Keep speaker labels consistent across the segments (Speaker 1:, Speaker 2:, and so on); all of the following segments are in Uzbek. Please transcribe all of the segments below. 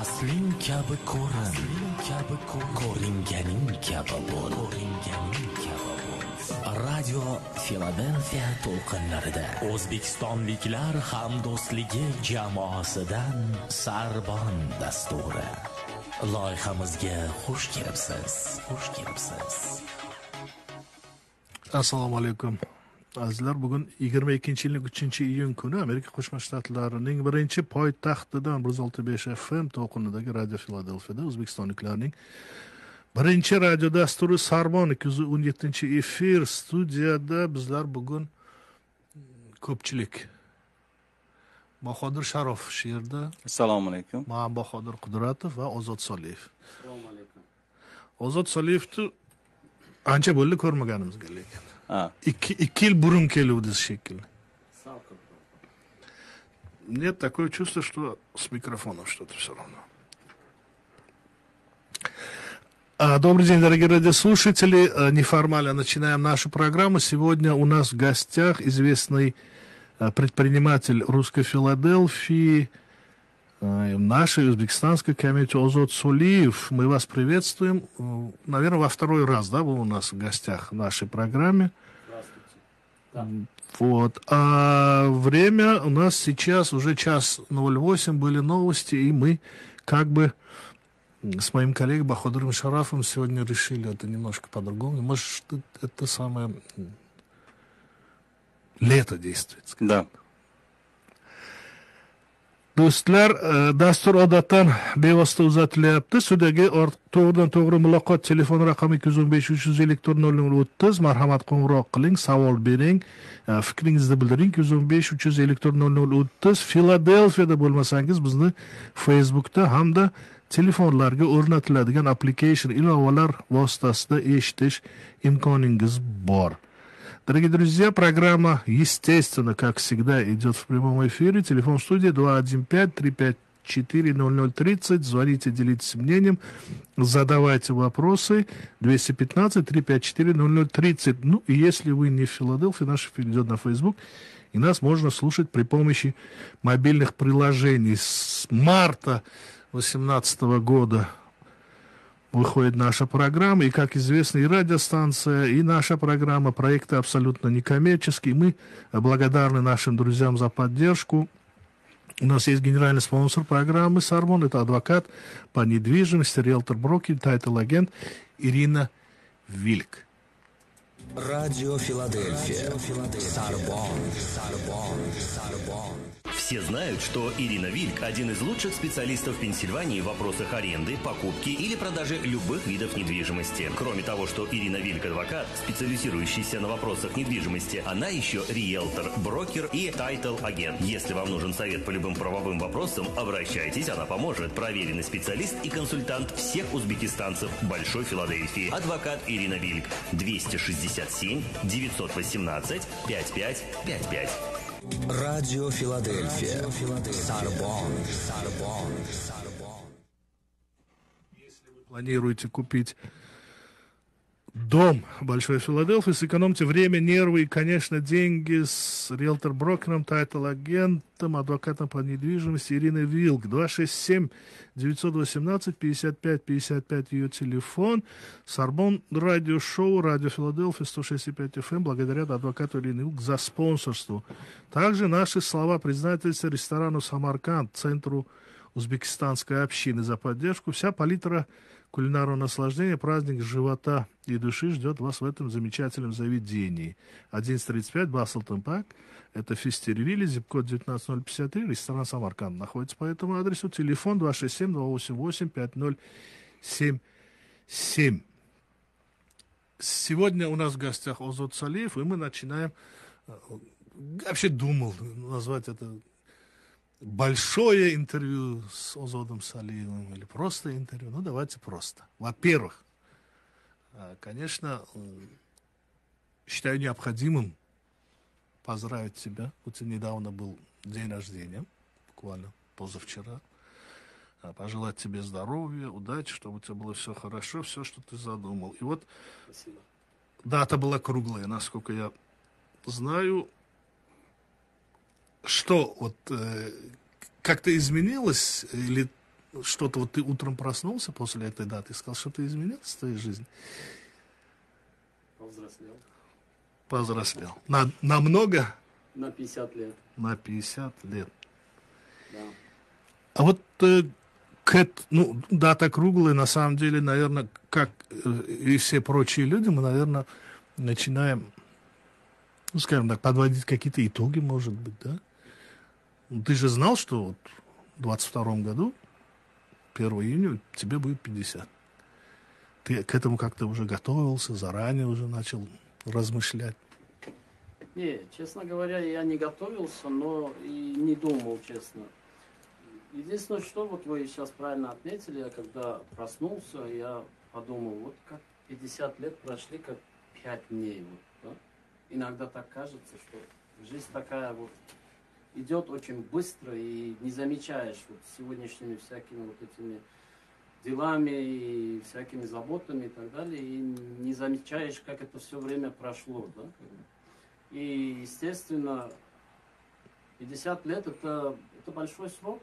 Speaker 1: asling kabi ko'rin. Kabi ko'ringaning kabi bo'l. Ko'ringaning kabi bo'l. Radio filadelfiya to'lqinlarida. O'zbekistonliklar hamdo'stligi jamoasidan sarbon dasturi. Loyihamizga xush kelibsiz. Xush kelibsiz.
Speaker 2: Assalomu alaykum. Azizlar bugun yigirma ikkinchi yilning uchinchi iyun kuni. Amerika qo'shma shtatlarining birinchi poytaxtidan bir yuz olti besh fm to'lqinidagi radio filadelfiyada o'zbekistonliklarning birinchi radio dasturi sarbon ikki yuz o'n yettinchi efir studiyada bizlar bugun ko'pchilik. Bahodir sharof shu yerda.
Speaker 3: Assalomu alaykum.
Speaker 2: Man bahodir qudratov va ozod soliyev. Assalomu alaykum. Ozod solievni ancha bo'ldi ko'rmaganimizga lekin
Speaker 3: ha
Speaker 2: ikki ikki yil burun keluvdingiz shekilli нет такое чувство что с микрофоном что-то все равно А, Добрый день, дорогие радиослушатели. А, Неформально начинаем нашу программу. Сегодня у нас в гостях известный а, предприниматель русской Филадельфии, а, нашей узбекистанской комьюнити Озот Сулиев. Мы вас приветствуем. Наверное, во второй раз, да, вы у нас в гостях в нашей программе. Вот. А время у нас сейчас уже час 08, были новости, и мы как бы с моим коллегой Бахадуром Шарафом сегодня решили это немножко по-другому. Может, это самое лето действует. скажем.
Speaker 3: да
Speaker 2: do'stlar e, dastur odatdan bevosita uzatilyapti. Sudagi to'g'ridan to'g'ri muloqot telefon raqami ikki yuz o'n besh uch yuz ellik to'rt nol nol o'ttiz. Marhamat qo'ng'iroq qiling savol bering. E, fikringizni bildiring ikki yuz o'n besh uch yuz ellik to'rt nol nol o'ttiz. Filadelfiyada bo'lmasangiz bizni facebookda hamda telefonlarga o'rnatiladigan application ilovalar vositasida eshitish imkoningiz bor. Дорогие друзья, программа, естественно, как всегда, идет в прямом эфире. Телефон студии 215-354-0030. Звоните, делитесь мнением, задавайте вопросы. 215-354-0030. Ну, и если вы не в Филадельфии, наш эфир идет на Facebook, и нас можно слушать при помощи мобильных приложений. С марта 2018 года выходит наша программа, и, как известно, и радиостанция, и наша программа, проекты абсолютно некоммерческие. Мы благодарны нашим друзьям за поддержку. У нас есть генеральный спонсор программы «Сармон», это адвокат по недвижимости, риэлтор-брокер, тайтл-агент Ирина Вильк.
Speaker 1: радио филадельфия сарбон сарбон сарбон
Speaker 4: Все знают, что Ирина Вильк – один из лучших специалистов Пенсильвании в вопросах аренды, покупки или продажи любых видов недвижимости. Кроме того, что Ирина Вильк – адвокат, специализирующийся на вопросах недвижимости, она еще риэлтор, брокер и тайтл-агент. Если вам нужен совет по любым правовым вопросам, обращайтесь, она поможет. Проверенный специалист и консультант всех узбекистанцев Большой Филадельфии. Адвокат Ирина Вильк. 267 918 5555.
Speaker 1: Радио филадельфия. Сарбон сарбон сарбон
Speaker 2: планируете купить дом Большой Филадельфии, сэкономьте время, нервы и, конечно, деньги с риэлтор-брокером, тайтл-агентом, адвокатом по недвижимости Ириной Вилк. 267-918-55-55 ее телефон. Сарбон радиошоу, радио Филадельфия 106,5 FM. Благодаря адвокату Ирине Вилк за спонсорство. Также наши слова признательства ресторану «Самарканд», центру узбекистанской общины за поддержку. Вся палитра кулинарного наслаждения, праздник живота и души ждет вас в этом замечательном заведении. 11.35, Баслтон Пак. Это Фистервилли, зип-код 19053, ресторан Самарканд находится по этому адресу. Телефон 267-288-5077. Сегодня у нас в гостях Озот Салиев, и мы начинаем... э, Вообще думал назвать это большое интервью с Озодом Салиевым или просто интервью. Ну, давайте просто. Во-первых, а, конечно, м, считаю необходимым поздравить тебя. У тебя недавно был день рождения, буквально позавчера. А, Пожелать тебе здоровья, удачи, чтобы у тебя было все хорошо, все, что ты задумал. И вот дата была круглая, насколько я знаю. Что вот э, как-то изменилось или что-то вот ты утром проснулся после этой даты и сказал, что-то изменилось в твоей жизни?
Speaker 3: Повзрослел.
Speaker 2: Повзрослел. На, намного?
Speaker 3: На 50 лет,
Speaker 2: На 50 лет.
Speaker 3: да.
Speaker 2: А вот э, к эт- ну, дата круглая, на самом деле, наверное, как э, и все прочие люди, мы, наверное, начинаем, ну, скажем так, подводить какие-то итоги, может быть, да? Ну, Ты же знал, что вот в 22 году, 1 июня, тебе будет 50. Ты к этому как-то уже готовился, заранее уже начал размышлять.
Speaker 3: Не, честно говоря, я не готовился, но и не думал, честно. Единственное, что вот вы сейчас правильно отметили, я когда проснулся, я подумал, вот как 50 лет прошли, как 5 дней. Вот, да? Иногда так кажется, что жизнь такая вот идет очень быстро и не замечаешь вот сегодняшними всякими вот этими делами и всякими заботами и так далее, и не замечаешь, как это все время прошло, да? И, естественно, 50 лет это, это большой срок,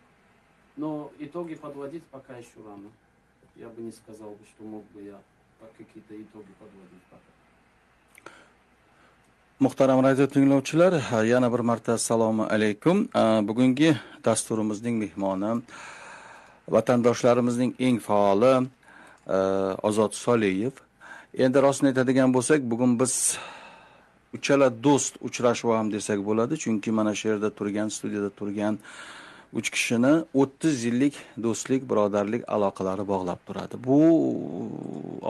Speaker 3: но итоги подводить пока еще рано. Я бы не сказал, что мог бы я какие-то итоги подводить пока.
Speaker 5: Muhtaram radio tinglovchilar yana bir marta assalomu alaykum. Bugungi dasturimizning mehmoni vatandoshlarimizning eng faoli ozod soliyev. Endi rostini aytadigan bo'lsak bugun biz uchala do'st uchrashuvi ham desak bo'ladi chunki mana shu yerda turgan studiyada turgan uch kishini o'ttiz yillik do'stlik birodarlik aloqalari bog'lab turadi. Bu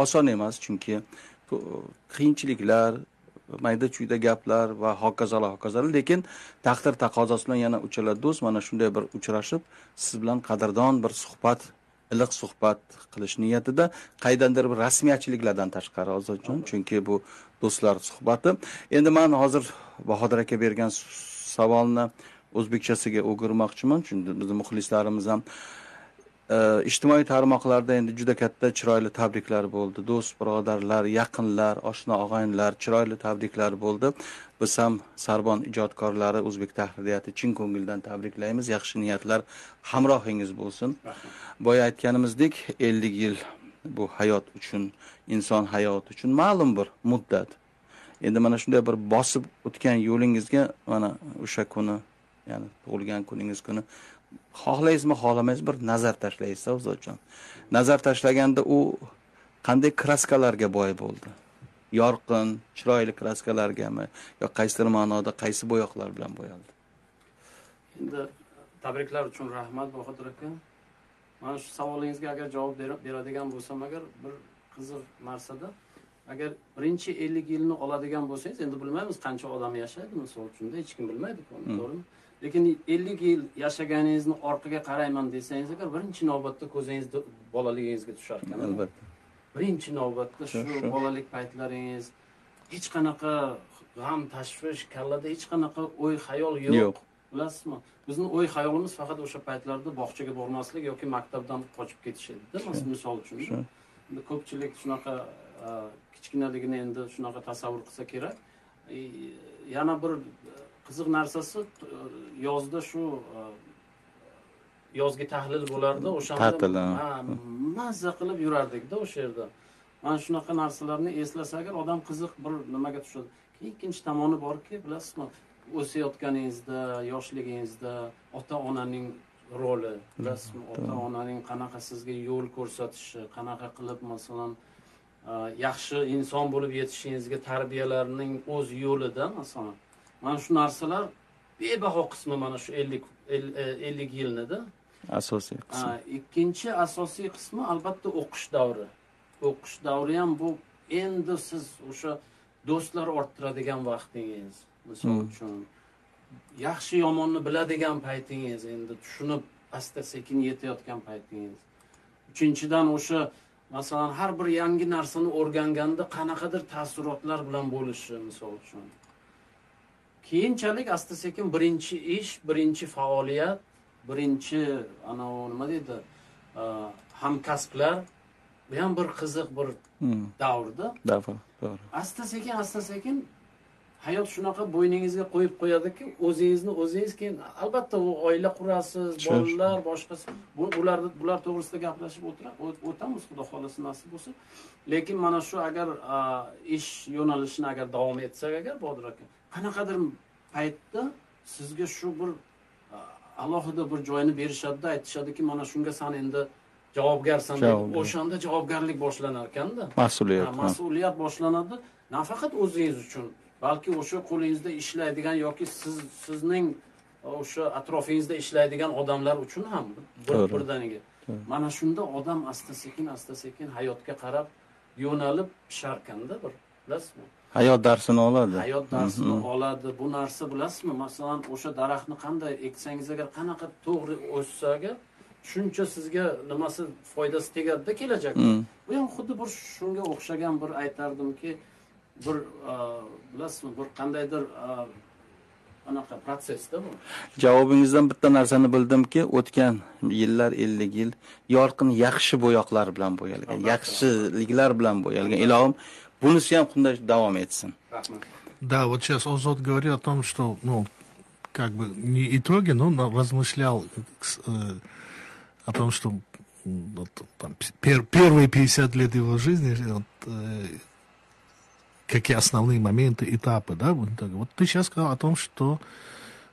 Speaker 5: oson emas chunki qiyinchiliklar mayda chuyda gaplar va hokazolar hokazolar. Lekin taqdir taqozosi bilan yana uchala do'st mana shunday bir uchrashib siz bilan qadrdon bir suhbat iliq suhbat qilish niyatida qaydandir bir rasmiyatchiliklardan tashqari ozodjon chunki bu do'stlar suhbati. Endi man hozir bahodir aka bergan savolni o'zbekchasiga o'girmoqchiman. Chunki bizni muxlislarimiz ham ijtimoiy tarmoqlarda endi juda katta chiroyli tabriklar bo'ldi. Do'st birodarlar yaqinlar oshna og'aynilar chiroyli tabriklar bo'ldi. Biz ham sarbon ijodkorlari o'zbek tahririyati chin ko'ngildan tabriklaymiz. Yaxshi niyatlar hamrohingiz bo'lsin. Boya aytganimizdek 50 yil bu hayot uchun inson hayoti uchun ma'lum bir muddat. Endi mana shunday bir bosib o'tgan yo'lingizga mana o'sha kuni ya'ni tug'ilgan kuningiz kuni xohlaysizmi xohlamaysizmi bir nazar tashlaysiz o'zbekjon nazar tashlaganda u qanday kraskalarga boy bo'ldi? Yorqin chiroyli kraskalargami yo qaysidir ma'noda qaysi bo'yoqlar bilan bo'yaldi
Speaker 3: Endi tabriklar uchun rahmat Bahodir aka. Mana shu savolingizga agar javob beradigan bo'lsam agar bir qiziq narsada agar birinchi 50 yilni oladigan bo'lsangiz endi bilmaymiz qancha odam yashaydi misol uchunda hech kim bilmaydi to'g'rimi? Lekin 50 yil yashaganingizni orqaga qarayman desangiz agar birinchi navbatda ko'zingiz bolaligingizga tushar ekan
Speaker 5: albatta.
Speaker 3: Birinchi navbatda shu bolalik paytlaringiz hech qanaqa g'am tashvish kallada hech qanaqa o'y xayol yo'q, bilasizmi? Bizni o'y xayolimiz faqat o'sha paytlarda bog'chaga bormaslik yoki maktabdan qochib ketish edida misol uchun. Endi ko'pchilik shunaqa a, kichkinaligini endi shunaqa tasavvur qilsa kerak. E, yana bir e, qiziq narsasi t- yozda shu e, yozgi tahlil bo'lardi o'shanda
Speaker 5: Ta'til,
Speaker 3: mazza qilib yurardikda o'sha yerda. Mana shunaqa narsalarni eslasa agar odam qiziq bir nimaga tushadi. Ikkinchi tomoni borki bilasizmi o'sayotganingizda yoshligingizda ota onaning roli bilasizmi ota onaning qanaqa sizga yo'l ko'rsatishi qanaqa qilib masalan a, yaxshi inson bo'lib yetishishingizga tarbiyalarining o'z yo'lida masalan mana shu narsalar bebaho qismi mana shu ellik ellik yilnida.
Speaker 5: Asosiy qism
Speaker 3: Ha, ikkinchi asosiy qismi albatta o'qish davri. O'qish davri ham bu endi siz o'sha do'stlar orttiradigan vaqtingiz. Misol
Speaker 5: Hmm.
Speaker 3: uchun yaxshi yomonni biladigan paytingiz endi tushunib asta sekin yetayotgan paytingiz. Uchinchidan o'sha masalan har bir yangi narsani o'rganganda qanaqadir taassurotlar bilan bo'lishi misol uchun keyinchalik asta sekin birinchi ish birinchi faoliyat birinchi anavi nima deydi hamkasblar bu ham bir qiziq bir
Speaker 5: Hmm,
Speaker 3: davrda.
Speaker 5: Davr to'g'ri
Speaker 3: asta sekin asta sekin hayot shunaqa bo'yningizga qo'yib qo'yadiki o'zingizni o'zingiz keyin albatta u oila qurasiz bolalar boshqasi bu- bular bular to'g'risida gaplashib o'tamiz xudo xohlasa nasib bo'lsa lekin mana shu agar ish yo'nalishini agar davom etsak agar bodir aka qanaqadir paytda sizga shu bir alohida bir joyni berishadida aytishadiki mana shunga san endi javobgarsan deb o'shanda javobgarlik boshlanar ekanda
Speaker 5: mas'uliyat
Speaker 3: mas'uliyat boshlanadi. Nafaqat o'zingiz uchun balki o'sha qo'lingizda ishlaydigan yoki siz sizning o'sha atrofingizda ishlaydigan odamlar uchun ham bir birdaniga. Mana shunda odam asta sekin asta sekin hayotga qarab yo'nalib pisharkanda bir bilasizmi
Speaker 5: hayot darsini oladi.
Speaker 3: Hayot darsini oladi. Bu narsa bilasizmi? Masalan o'sha daraxtni qanday eksangiz agar qanaqa to'g'ri o'ssa agar shuncha sizga nimasi foydasi tegadida kelajakda bu ham xuddi bir shunga o'xshagan bir aytardimki bir bilasizmi? Bir qandaydir anaqa protsessda bu.
Speaker 5: Javobingizdan bitta narsani bildimki o'tgan yillar 50 yil yorqin yaxshi bo'yoqlar bilan bo'yalgan yaxshiliklar bilan bo'yalgan. Ilohim bunisi ham shunday davom etsin
Speaker 2: Да, вот сейчас Озот говорил о том, что, ну, как бы не итоги, но он размышлял э, о том, что вот, там, пер- первые 50 лет его жизни, вот, э, какие основные моменты, этапы, да, вот, так. вот ты сейчас сказал о том, что,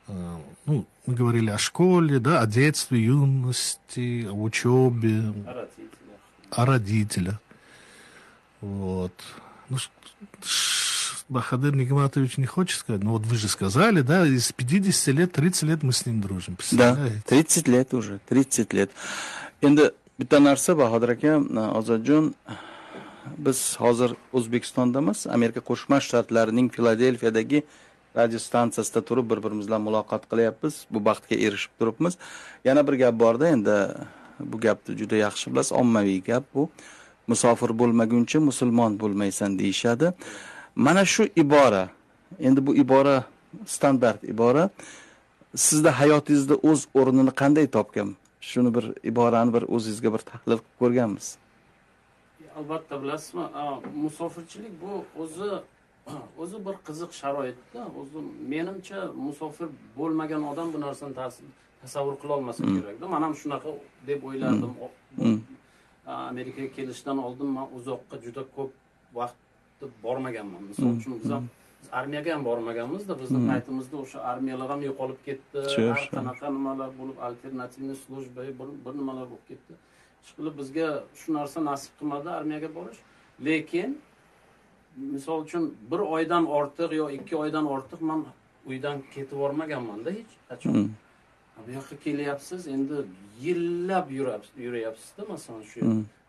Speaker 2: э, ну, мы говорили о школе, да, о детстве, юности, о учебе,
Speaker 3: Аратителя.
Speaker 2: о родителях. Вот. Ну, Бахадыр Нигматович не хочет сказать, но вот вы же сказали, да, из 50 лет, 30 лет мы с ним дружим.
Speaker 5: да
Speaker 2: Представляете?
Speaker 5: 30 lет уже 30 lет endi bitta narsa bahodir aka ozodjon biz hozir o'zbekistonda emas amerika qo'shma shtatlarining filadelfiyadagi radio stansiyasida turib bir birimiz bilan muloqot qilyapmiz bu baxtga erishib turibmiz yana bir gap borda endi bu gapni juda yaxshi bilasiz ommaviy gap bu musofir bo'lmaguncha musulmon bo'lmaysan deyishadi. Mana shu ibora endi bu ibora standart ibora. Sizda hayotingizda o'z o'rnini qanday topgan? Shuni bir iborani bir o'zingizga bir tahlil qilib ko'rganmiz.
Speaker 3: Albatta bilasizmi? Musofirchilik bu o'zi o'zi bir qiziq sharoitda. O'zi menimcha musofir bo'lmagan odam bu narsani tas- tasavvur qilolmasa kerakda. Man ham shunaqa deb o'ylardim. Bu- a, amerikaga kelishdan oldin man uzoqqa juda ko'p vaqt bormaganman. Misol uchun biz ham armiyaga ham bormaganmizda bizni paytimizda o'sha armiyalar ham yo'qolib ketdi. Har qanaqa nimalar bo'lib alternativniy служба bir bir nimalar bo'lib ketdi. Ishqilib bizga shu narsa nasib qilmadi armiyaga borish. Lekin misol uchun bir oydan ortiq yo ikki oydan ortiq man uydan ketib yubormaganmanda hech. Qachon bu yoqqa kelyapsiz endi yillab yuryapsizda masalan shu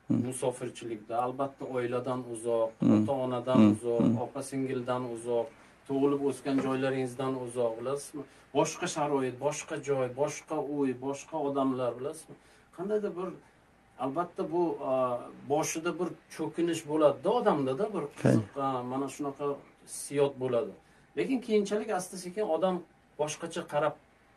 Speaker 3: musofirchilikda. Albatta oiladan uzoq ota onadan uzoq opa singildan uzoq tug'ilib o'sgan joylaringizdan uzoq bilasizmi? Boshqa sharoit boshqa joy boshqa uy boshqa odamlar bilasizmi? Qandaydir bir albatta bu boshida bir cho'kinish bo'ladida odamdada bir qiziq. a, mana shunaqa hissiyot bo'ladi. Lekin keyinchalik asta sekin odam boshqacha qarab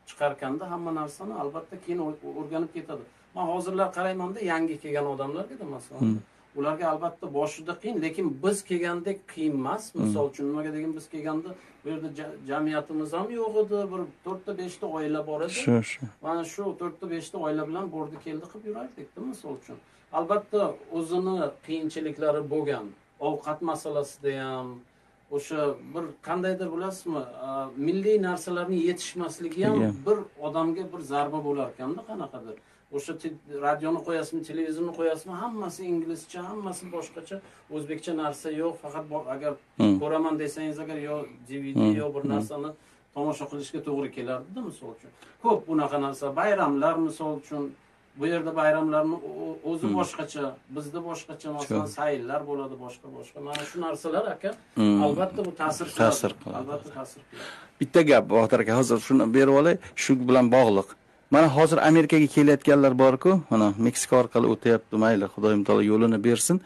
Speaker 3: chiqarkanda hamma narsani albatta keyin o'r- o'rganib ketadi. Man hozirlar qaraymanda yangi kelgan odamlarga masalan ularga albatta boshida qiyin lekin biz kelgandek qiyin emas. Misol uchun nimaga degan biz kelganda bu yerda ja- jamiyatimiz ham yo'q edi bir to'rtta beshta oila bor edi.
Speaker 5: Shu shu
Speaker 3: mana shu to'rtta beshta oila bilan bordi keldi qilib yurardikda misol uchun. Albatta o'zini qiyinchiliklari bo'lgan ovqat masalasida ham o'sha bir qandaydir bilasizmi milliy narsalarni yetishmasligi ham bir odamga bir zarba bo'lar ekanda qanaqadir. O'sha radioni qo'yasizmi televizorni qo'yasizmi hammasi inglizcha hammasi boshqacha o'zbekcha narsa yo'q faqat agar ko'raman desangiz agar yo dvd yo bir narsani tomosha qilishga to'g'ri kelardida misol uchun. Ko'p bunaqa narsa bayramlar misol uchun bu yerda bayramlarni o'zi boshqacha bizda boshqacha masalan sayllar bo'ladi boshqa boshqa. Mana shu narsalar aka albatta bu ta'sir
Speaker 5: Ta'sir qiladi.
Speaker 3: albatta ta'sir qiladi.
Speaker 5: Bitta gap botir aka hozir shuni berib olay shu bilan bog'liq. Mana hozir amerikaga kelayotganlar borku mana meksika orqali o'tyapti mayli xudoyim taolo yo'lini bersin.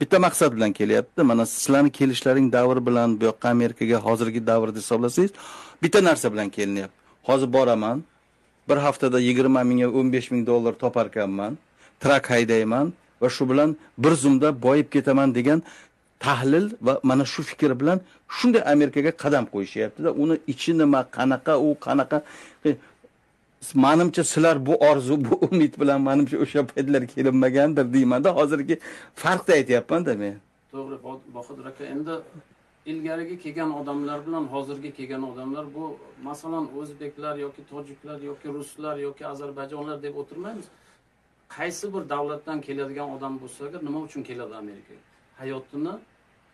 Speaker 5: Bitta maqsad bilan kelyapti mana sizlarni kelishlaring davri bilan bu yoqqa amerikaga hozirgi davrda hisoblasangiz bitta narsa bilan kelinyapti. Hozir boraman bir haftada yigirma ming o'n besh ming dollar toparkanman trak haydayman va shu bilan bir zumda boyib ketaman degan tahlil va mana shu fikr bilan shunday amerikaga qadam qo'yishyaptida. Uni ichi nima qanaqa u qanaqa. E, manimcha sizlar bu orzu bu umid bilan manimcha o'sha paytlar kelinmagandir deymanda hozirgi farqni aytyapmanda men.
Speaker 3: To'g'ri bahodir aka endi ilgarigi kelgan odamlar bilan hozirgi kelgan odamlar bu masalan o'zbeklar yoki tojiklar yoki ruslar yoki ozarbayjonlar deb o'tirmaymiz. Qaysi bir davlatdan keladigan odam bo'lsa nima uchun keladi amerikaga hayotini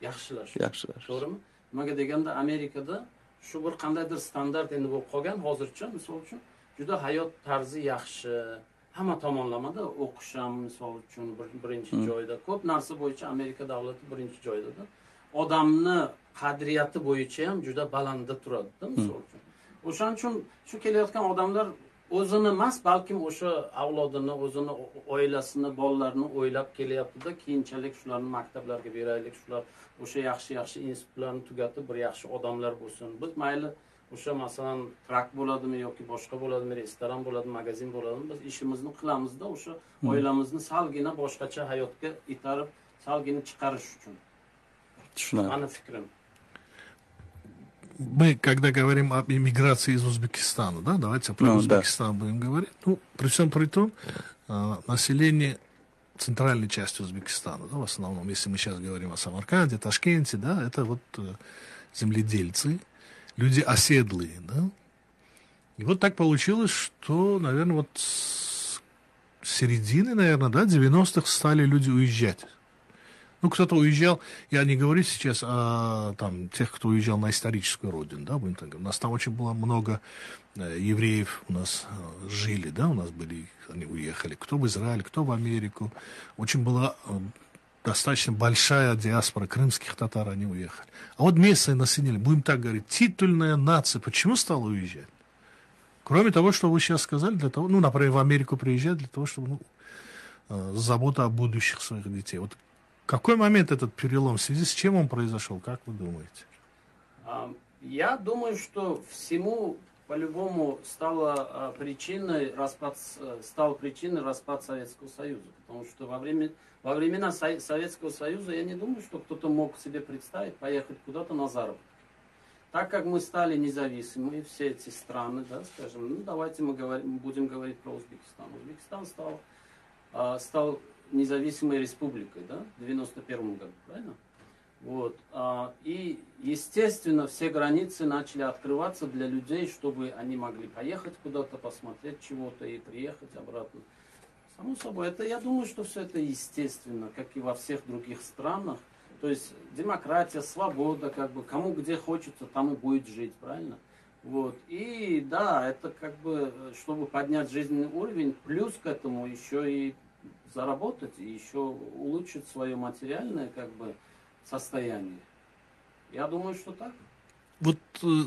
Speaker 3: yaxshilash.
Speaker 5: Yaxshilash.
Speaker 3: To'g'rimi? Nimaga deganda amerikada shu bir qandaydir standart endi bo'lib qolgan hozircha misol uchun juda hayot tarzi yaxshi. Hamma tomonlamada o'qish ham misol uchun birinchi hmm. joyda ko'p narsa bo'yicha amerika davlati birinchi joydada odamni qadriyati bo'yicha ham juda balandda turadida misol uchun. O'shaning uchun shu kelayotgan odamlar o'zini emas balkim o'sha avlodini o'zini oilasini bolalarini o'ylab kelyaptida keyinchalik shularni maktablarga beraylik shular o'sha yaxshi yaxshi institutlarni tugatib bir yaxshi odamlar bo'lsin. Biz mayli o'sha masalan trak bo'ladimi yoki boshqa bo'ladimi restoran bo'ladimi magazin bo'ladimi biz ishimizni qilamizda o'sha hmm. oilamizni salgina boshqacha hayotga itarib salgina chiqarish uchun fikrim
Speaker 2: мы, когда говорим об иммиграции из Узбекистана, да, давайте про ну, Узбекистан да. будем говорить. Ну, при всем при том, э, население центральной части Узбекистана, да, в основном, если мы сейчас говорим о Самарканде, Ташкенте, да, это вот э, земледельцы, люди оседлые, да. И вот так получилось, что, наверное, вот с середины, наверное, да, 90-х стали люди уезжать ну, кто-то уезжал, я не говорю сейчас о там, тех, кто уезжал на историческую родину, да, будем так говорить. У нас там очень было много э, евреев у нас э, жили, да, у нас были, они уехали, кто в Израиль, кто в Америку. Очень была э, достаточно большая диаспора крымских татар, они уехали. А вот местное население, будем так говорить, титульная нация, почему стала уезжать? Кроме того, что вы сейчас сказали, для того, ну, например, в Америку приезжать для того, чтобы ну, забота о будущих своих детей. Вот какой момент этот перелом? В связи с чем он произошел? Как вы думаете?
Speaker 3: Я думаю, что всему по-любому стала а, причиной распад, стал причиной распад Советского Союза. Потому что во, время, во времена Советского Союза я не думаю, что кто-то мог себе представить поехать куда-то на заработки. Так как мы стали независимыми, все эти страны, да, скажем, ну давайте мы говорим, будем говорить про Узбекистан. Узбекистан стал, а, стал независимой республикой, да, в 91 году, правильно? Вот. А, и, естественно, все границы начали открываться для людей, чтобы они могли поехать куда-то, посмотреть чего-то и приехать обратно. Само собой, это, я думаю, что все это естественно, как и во всех других странах. То есть демократия, свобода, как бы, кому где хочется, там и будет жить, правильно? Вот. И да, это как бы, чтобы поднять жизненный уровень, плюс к этому еще и заработать и еще улучшить свое материальное как бы состояние. Я думаю, что так.
Speaker 2: Вот э,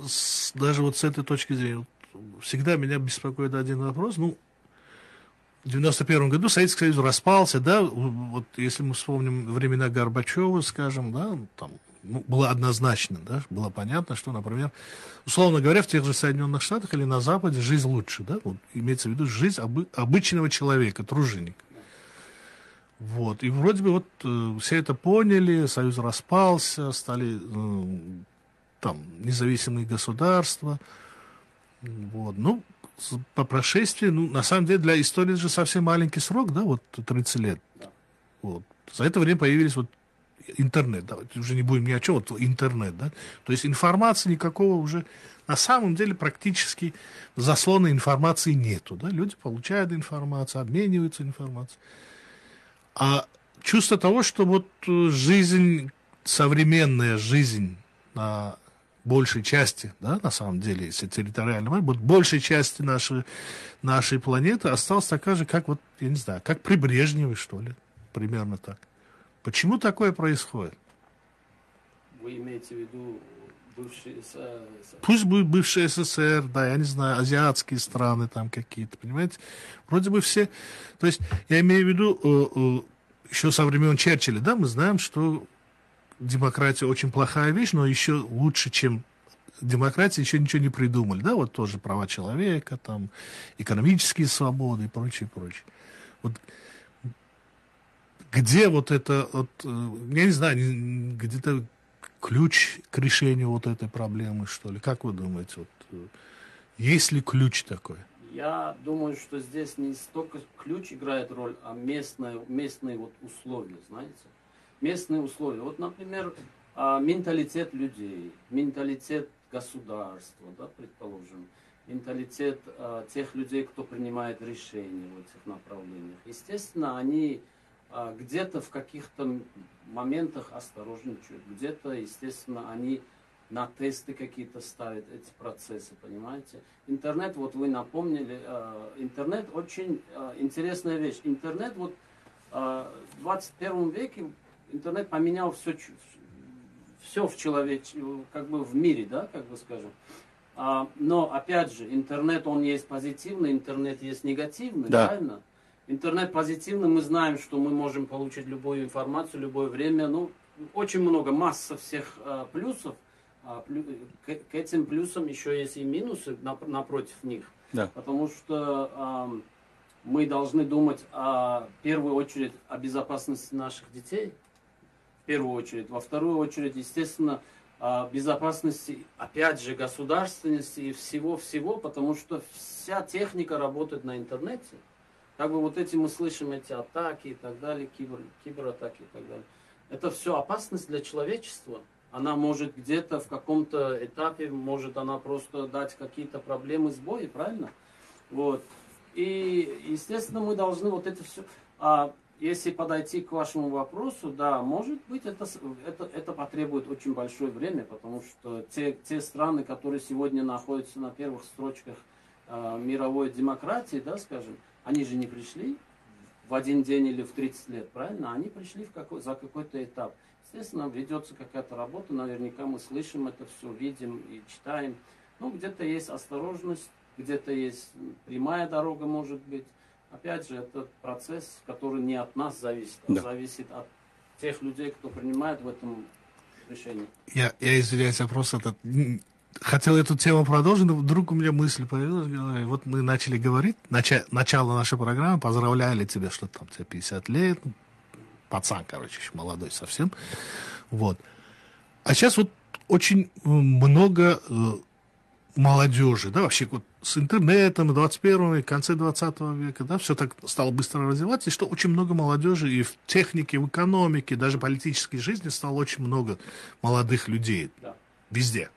Speaker 2: даже вот с этой точки зрения, вот, всегда меня беспокоит один вопрос. Ну, в 91 году Советский Союз распался, да, вот если мы вспомним времена Горбачева, скажем, да, там ну, было однозначно, да, было понятно, что, например, условно говоря, в тех же Соединенных Штатах или на Западе жизнь лучше, да, вот имеется в виду жизнь обы- обычного человека, труженика. Вот. И вроде бы вот э, все это поняли, Союз распался, стали э, там независимые государства. Вот. Ну, по прошествии, ну, на самом деле, для истории это же совсем маленький срок, да, вот 30 лет. Вот. За это время появились вот интернет, давайте уже не будем ни о чем, вот интернет, да. То есть информации никакого уже на самом деле практически заслона информации нету, да. Люди получают информацию, обмениваются информацией. А чувство того, что вот э, жизнь, современная жизнь на большей части, да, на самом деле, если территориально, вот большей части нашей, нашей планеты осталась такая же, как вот, я не знаю, как при Брежневе, что ли, примерно так. Почему такое происходит?
Speaker 3: Вы имеете в виду бывший
Speaker 2: Пусть будет бывший СССР, да, я не знаю, азиатские страны там какие-то, понимаете? Вроде бы все... То есть я имею в виду, э, э, еще со времен Черчилля, да, мы знаем, что демократия очень плохая вещь, но еще лучше, чем демократия, еще ничего не придумали, да, вот тоже права человека, там, экономические свободы и прочее, прочее. Вот где вот это, вот, э, я не знаю, где-то ключ к решению вот этой проблемы, что ли? Как вы думаете, вот, э, есть ли ключ такой?
Speaker 3: Я думаю, что здесь не столько ключ играет роль, а местные, местные вот условия, знаете. Местные условия. Вот, например, а, менталитет людей, менталитет государства, да, предположим, менталитет а, тех людей, кто принимает решения в этих направлениях. Естественно, они где-то в каких-то моментах осторожничают, где-то, естественно, они на тесты какие-то ставят эти процессы, понимаете? Интернет, вот вы напомнили, э, интернет очень э, интересная вещь. Интернет вот э, в 21 веке интернет поменял все, все в человеч, как бы в мире, да, как бы скажем. А, но опять же, интернет он есть позитивный, интернет есть негативный, да. правильно? Интернет позитивный, мы знаем, что мы можем получить любую информацию, любое время. Ну, очень много, масса всех э, плюсов. А, плю, к, к этим плюсам еще есть и минусы напротив них. Да. Потому что э, мы должны думать о, в первую очередь о безопасности наших детей. В первую очередь. Во вторую очередь, естественно, о безопасности, опять же, государственности и всего-всего, потому что вся техника работает на интернете. Как бы вот эти мы слышим, эти атаки и так далее, кибер, кибератаки и так далее. Это все опасность для человечества. Она может где-то в каком-то этапе, может она просто дать какие-то проблемы, сбои, правильно? Вот. И, естественно, мы должны вот это все... А если подойти к вашему вопросу, да, может быть, это, это, это потребует очень большое время, потому что те, те страны, которые сегодня находятся на первых строчках э, мировой демократии, да, скажем, они же не пришли в один день или в 30 лет, правильно? Они пришли в какой, за какой-то этап. Естественно, ведется какая-то работа, наверняка мы слышим это все, видим и читаем. Ну, где-то есть осторожность, где-то есть прямая дорога, может быть. Опять же, это процесс, который не от нас зависит, а да. зависит от тех людей, кто принимает в этом решение.
Speaker 2: Я, я извиняюсь, просто этот хотел эту тему продолжить, но вдруг у меня мысль появилась Вот мы начали говорить, нача, начало нашей программы, поздравляли тебя, что там тебе 50 лет, пацан, короче, еще молодой совсем. Вот. А сейчас вот очень э, много э, молодежи, да, вообще вот с интернетом, 21 века, конце 20 века, да, все так стало быстро развиваться, и что очень много молодежи и в технике, в экономике, даже политической жизни стало очень много молодых людей. Да. Везде.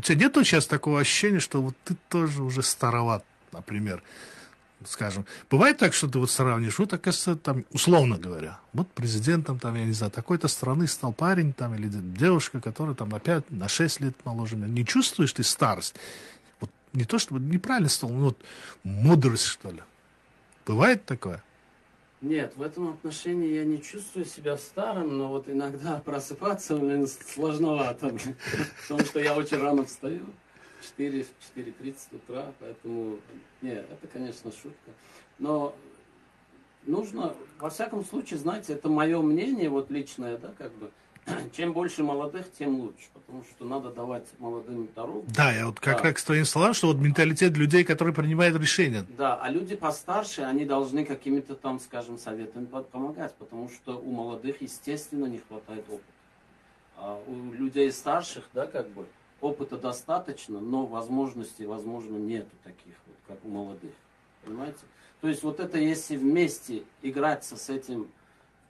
Speaker 2: У тебя нет сейчас такого ощущения, что вот ты тоже уже староват, например, скажем. Бывает так, что ты вот сравнишь, вот, оказывается, там, условно говоря, вот президентом, там, я не знаю, такой-то страны стал парень, там, или девушка, которая там на 5, на 6 лет моложе меня. Не чувствуешь ты старость? Вот не то, чтобы неправильно стал, но вот мудрость, что ли. Бывает такое?
Speaker 3: Нет, в этом отношении я не чувствую себя старым, но вот иногда просыпаться мне сложновато, потому что я очень рано встаю, 4, 4.30 утра, поэтому, нет, это, конечно, шутка. Но нужно, во всяком случае, знаете, это мое мнение, вот личное, да, как бы, чем больше молодых, тем лучше, потому что надо давать молодым дорогу.
Speaker 2: Да, я вот как да. раз твоим словам, что вот менталитет людей, которые принимают решения.
Speaker 3: Да, а люди постарше, они должны какими-то там, скажем, советами помогать, потому что у молодых, естественно, не хватает опыта. А у людей старших, да, как бы, опыта достаточно, но возможностей, возможно, нету таких, вот, как у молодых. Понимаете? То есть вот это если вместе играться с этим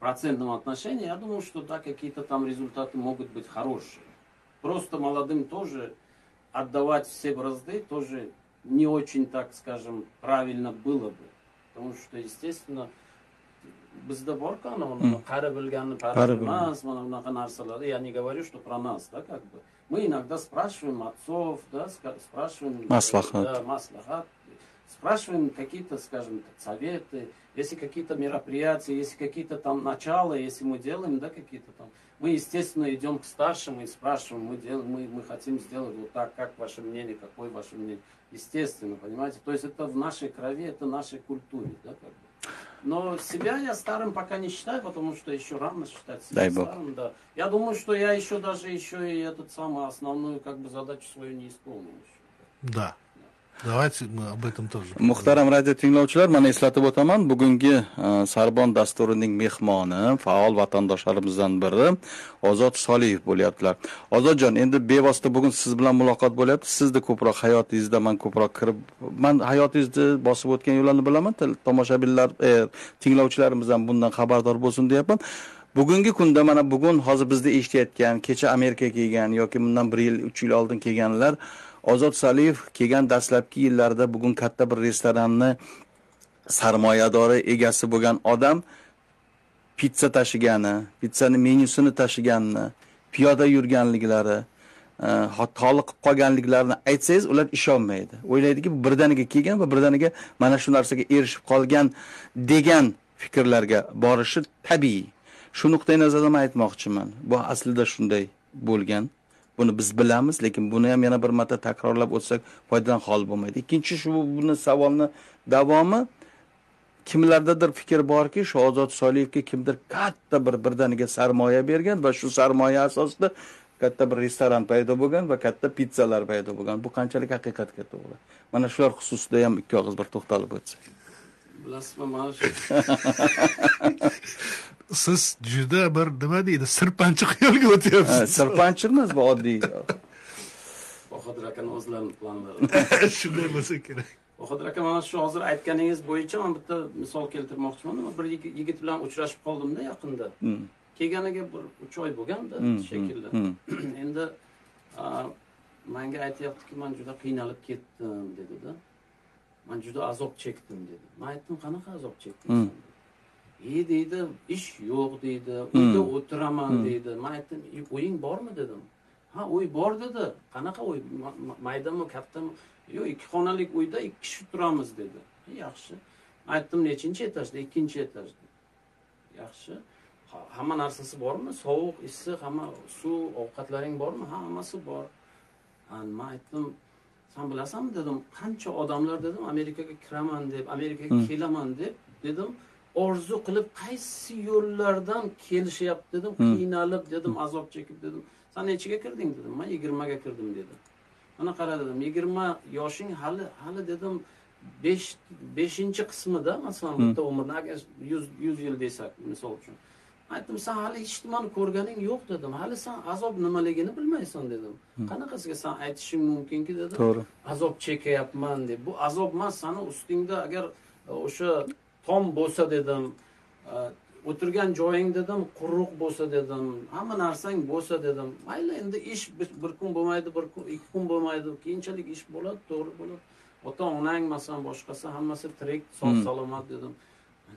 Speaker 3: процентном отношении, я думаю, что да, какие-то там результаты могут быть хорошие. Просто молодым тоже отдавать все бразды тоже не очень, так скажем, правильно было бы. Потому что, естественно, bizda borku anavi qari bilganni pari bilmas mana bunaqa narsalar я не говорю что про нас да как бы. Мы иногда спрашиваем отцов да спрашиваем
Speaker 5: маслахат.
Speaker 3: да, маслахат. Спрашиваем какие-то скажем советы если какие-то мероприятия, если какие-то там начала, если мы делаем, да, какие-то там, мы, естественно, идем к старшим и спрашиваем, мы, делаем, мы, мы хотим сделать вот так, как ваше мнение, какое ваше мнение. Естественно, понимаете? То есть это в нашей крови, это в нашей культуре, да, как бы. Но себя я старым пока не считаю, потому что еще рано считать себя
Speaker 5: Дай
Speaker 3: старым, Бог. да. Я думаю, что я еще даже еще и этот самый основную как бы задачу свою не исполнил еще.
Speaker 2: Да. Давайте мы об этом тоже.
Speaker 5: muhtaram radio tinglovchilar mana eslatib o'taman. Bugungi э, sarbon dasturining mehmoni faol vatandoshlarimizdan biri ozod soliyev bo'lyaptilar. Ozodjon endi bevosita bugun siz bilan muloqot bo'lyapti. Sizni ko'proq hayotingizda man ko'proq kirib man hayotingizni bosib o'tgan yo'llarni bilaman. Tomoshabinlar e, tinglovchilarimiz ham bundan xabardor bo'lsin deyapman. Bugungi kunda mana bugun hozir bizni eshitayotgan kecha amerikaga kelgan yoki bundan bir yil uch yil oldin kelganlar ozod saliyev kelgan dastlabki yillarida bugun katta bir restoranni sarmoyadori egasi bo'lgan odam pitsa tashigani pitsani menyusini tashiganini piyoda yurganliklari e, qilib toliqib qolganliklarini aytsangiz ular ishonmaydi. O'ylaydiki bu birdaniga kelgan va birdaniga mana shu narsaga erishib qolgan degan fikrlarga borishi tabiiy. Shu nuqtai nazardan man aytmoqchiman. Bu aslida shunday bo'lgan. Buni biz bilamiz lekin buni ham yana bir marta takrorlab o'tsak foydadan xoli bo'lmaydi. Ikkinchi shu buni savolni davomi kimlardadir fikr borki shu ozod soliyevga kimdir katta bir birdaniga sarmoya bergan va shu sarmoya asosida katta bir restoran paydo bo'lgan va katta pizzalar paydo bo'lgan. Bu qanchalik haqiqatga to'g'ri? Mana shular xususida ham ikki og'iz bir to'xtalib o'tsak.
Speaker 3: Bilasizmi mana shu
Speaker 2: siz juda bir nima deydi sirpanchiq yo'lga o'tyapsiz.
Speaker 5: Sirpanchiq emas bu oddiy.
Speaker 3: Bahodir akani o'zlarini planlari
Speaker 2: shunday bo'lsa kerak.
Speaker 3: Bahodir aka mana shu hozir aytganingiz bo'yicha man bitta misol keltirmoqchiman. Man bir yigi- yigit bilan uchrashib qoldimda yaqinda.
Speaker 5: Hmm,
Speaker 3: kelganiga bir uch oy bo'lganda
Speaker 5: hmm,
Speaker 3: shekilli.
Speaker 5: hmm,
Speaker 3: endi a, manga aytyaptiki man juda qiynalib ketdim dedida. Man juda azob chekdim dedi. Man aytdim qanaqa azob
Speaker 5: Hmm.
Speaker 3: chekding e deydi ish yo'q deydi uyda
Speaker 5: Hmm.
Speaker 3: o'tiraman
Speaker 5: Hmm.
Speaker 3: deydi. Man aytdim "E, uying bormi? dedim. Ha uy bor dedi. Qanaqa uy Ma- ma- maydami kattami yo'q ikki xonalik uyda ikki kishi turamiz dedi. "E, yaxshi. Aytdim nechinchi etajda ikkinchi etajda yaxshi. Ha- hamma narsasi bormi? Sovuq issiq hamma suv ovqatlaring bormi? Ha hammasi bor. Man aytdim san bilasanmi dedim. Qancha odamlar? dedim. Amerikaga kiraman deb amerikaga
Speaker 5: Hmm.
Speaker 3: kelaman deb dedim orzu qilib qaysi yo'llardan kelishyapti dedim
Speaker 5: Hmm.
Speaker 3: qiynalib dedim azob chekib dedim. San nechiga kirding dedim man yigirmaga kirdim dedi. Mana qara dedim yigirma yoshing hali hali dedim besh beshinchi qismida masalan
Speaker 5: Hmm.
Speaker 3: bitta umrni agar yuz yuz yil desak misol uchun. Aytdim san hali hech nimani ko'rganing yo'q dedim. Hali san azob nimaligini bilmaysan dedim. Qanaqasiga san aytishing mumkinki? dedim.
Speaker 5: To'g'ri.
Speaker 3: Azob chekyapman deb. Bu azob emas sani ustingda agar e, o'sha tom bo'lsa dedim e, o'tirgan joying dedim quruq bo'lsa dedim hamma narsang bo'lsa dedim. Mayli endi ish bir kun bo'lmaydi bir kun ikki kun bo'lmaydi keyinchalik ish bo'ladi to'g'ri bo'ladi. Ota onang masalan boshqasi hammasi tirik sog'
Speaker 5: Hmm.
Speaker 3: salomat dedim.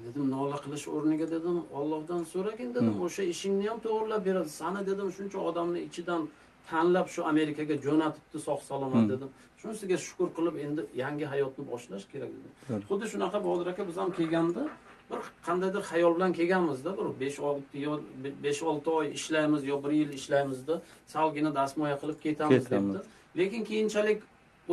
Speaker 3: Dedim nola qilish o'rniga dedim ollohdan so'ragin dedim o'sha ishingni ham to'g'irlab beradi sani dedim shuncha odamni ichidan tanlab shu amerikaga jo'natibdi sog' salomat
Speaker 5: Hmm.
Speaker 3: dedim shunisiga shukur qilib endi yangi hayotni boshlash kerak
Speaker 5: To'g'ri.
Speaker 3: xuddi shunaqa bodir aka biz ham kelganda bir qandaydir xayol bilan kelganmizda bir besh olti yo besh olti oy ishlaymiz yo bir yil ishlaymizda salgina dastmoya qilib ketamiz
Speaker 5: Ketamiz.
Speaker 3: debdi lekin keyinchalik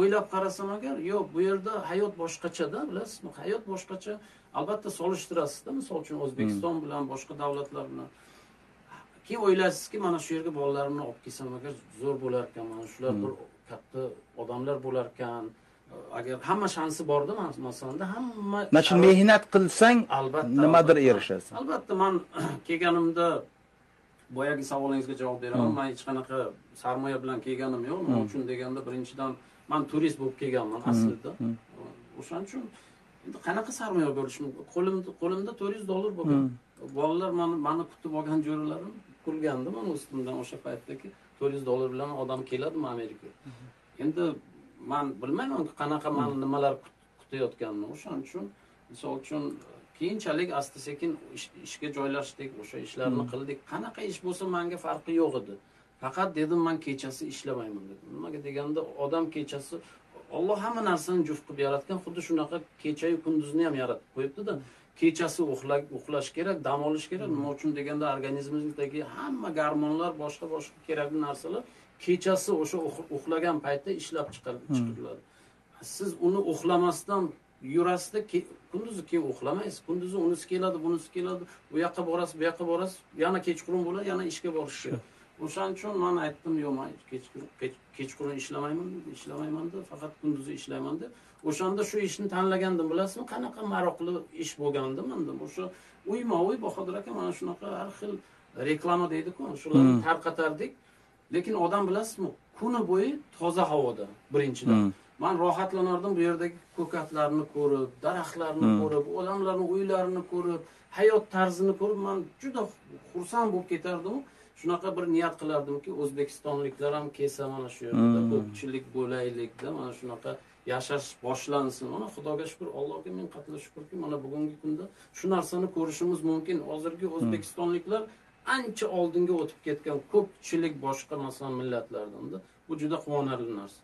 Speaker 3: o'ylab qarasam agar yo'q bu yerda hayot boshqachada bilasizmi? Hayot boshqacha albatta solishtirasizda. Misol uchun o'zbekiston bilan boshqa davlatlar bilan. Keyin o'ylaysizki mana shu yerga bolalarimni olib kelsam agar zo'r bo'lar ekan mana shular bir katta odamlar bo'lar ekan agar hamma shansi borda mas- masalanda hamma
Speaker 5: mana shu mehnat qilsang
Speaker 3: albatta
Speaker 5: nimadir erishasan.
Speaker 3: Albatta man kelganimda boyagi savolingizga javob beraman.
Speaker 5: Hmm.
Speaker 3: man hech qanaqa sarmoya bilan kelganim yo'q. Nima
Speaker 5: Hmm.
Speaker 3: uchun deganda birinchidan man turist bo'lib kelganman aslida.
Speaker 5: Hmm.
Speaker 3: o'shaning uchun endi qanaqa sarmoya bo'lishi mumkin qo'limda qo'limda to'rt yuz dollar bo'lgan. Bolalar mani mani kutib olgan jo'ralarim kulgandi mani ustimdan o'sha paytdagi to'rt yuz dollar bilan odam keladimi amerikaga endi man bilmayman qanaqa mani nimalar kut- kutayotganini. O'shaning uchun misol uchun keyinchalik asta sekin ish- ishga joylashdik o'sha ishlarni qildik. Qanaqa ish bo'lsa manga farqi yo'q edi. Faqat dedim man kechasi ishlamayman dedim. Nimaga deganda odam kechasi olloh hamma narsani juft qilib yaratgan xuddi shunaqa kechayu kunduzni ham yaratib qo'yibdida kechasi uxla- uxlash kerak dam olish kerak. Nima uchun deganda organizmingizdagi hamma gormonlar boshqa boshqa kerakli narsalar kechasi o'sha uxl- uxlagan paytda ishlab chiqar- chiqariladi siz uni uxlamasdan yurasizda kunduzi keyin uxlamaysiz. Kunduzi unisi keladi bunisi keladi. U yoqqa borasiz bu yoqqa borasiz. Yana kechqurun bo'ladi yana ishga borish kerak. O'shaning uchun man aytdim yo'q man kechqurun kech- kechqurun ishlamayman ishlamayman deb faqat kunduzi ishlayman deb o'shanda shu ishni tanlagandim bilasizmi? Qanaqa maroqli ish bo'lgandi manda o'sha uyma uy bahodir aka mana shunaqa har xil reklama deydiku shularni tarqatardik. Lekin odam bilasizmi kuni bo'yi toza havoda birinchidan.
Speaker 5: Hmm.
Speaker 3: man rohatlanardim bu yerdagi ko'katlarni ko'rib daraxtlarni ko'rib odamlarni uylarini ko'rib hayot tarzini ko'rib man juda xursand bo'lib ketardimu shunaqa bir niyat qilardimki o'zbekistonliklar ham kelsa mana shu yerda ko'pchilik bo'laylikda mana shunaqa yashash boshlansin. Mana xudoga shukur allohga ming qatla shukurki mana bugungi kunda shu narsani ko'rishimiz mumkin. Hozirgi o'zbekistonliklar ancha oldinga o'tib ketgan ko'pchilik boshqa masalan millatlardanda bu juda quvonarli narsa.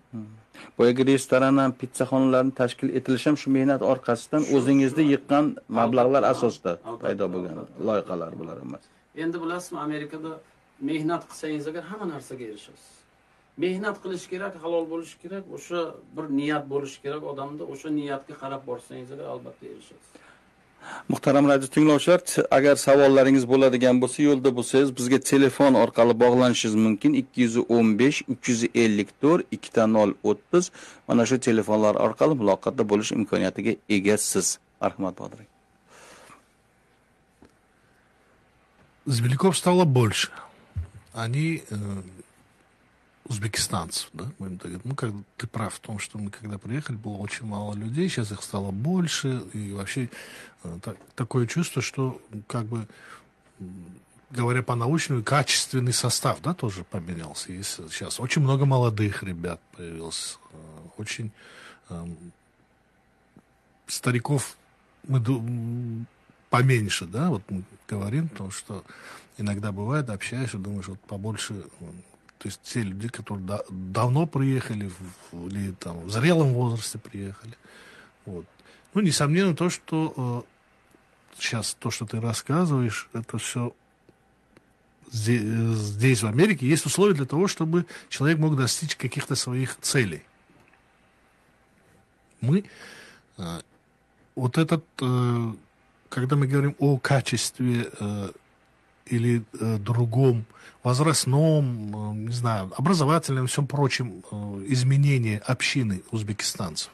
Speaker 5: Boyagi restoran ham pitssaxonalarni tashkil etilishi ham shu mehnat orqasidan o'zingizni yiqqan mablag'lar asosida paydo bo'lgan loyihalar bular emas
Speaker 3: endi bilasizmi amerikada mehnat qilsangiz agar hamma narsaga erishasiz mehnat qilish kerak halol bo'lishi kerak o'sha bir niyat bo'lishi kerak odamda o'sha niyatga qarab borsangiz agar albatta erishasiz
Speaker 5: muhtaram radio tinglovchilar agar savollaringiz bo'ladigan bo'lsa yo'lda bo'lsangiz bizga telefon orqali bog'lanishingiz mumkin ikki yuz o'n besh uch yuz ellik to'rt ikkita nol o'ttiz mana shu telefonlar orqali muloqotda bo'lish imkoniyatiga egasiz marhamat bodir aka.
Speaker 2: Земляков стало больше. Они э, узбекистанцев, да, будем так говорить. Ну, как ты прав в том, что мы когда приехали, было очень мало людей, сейчас их стало больше, и вообще э, так- такое чувство, что как бы говоря по-научному, качественный состав, да, тоже поменялся. Есть сейчас очень много молодых ребят появилось, э, очень эм, стариков мы поменьше, да, вот мы говорим, потому что иногда бывает, общаешься, думаешь, вот побольше, то есть те люди, которые да- давно приехали в- или там в зрелом возрасте приехали, вот. Ну, несомненно, то, что сейчас то, что ты рассказываешь, это все здесь, в Америке, есть условия для того, чтобы человек мог достичь каких-то своих целей. Мы э, вот этот, э, когда мы говорим о качестве э, или э, другом возрастном, э, не знаю, образовательном, всем прочем э, изменении общины узбекистанцев,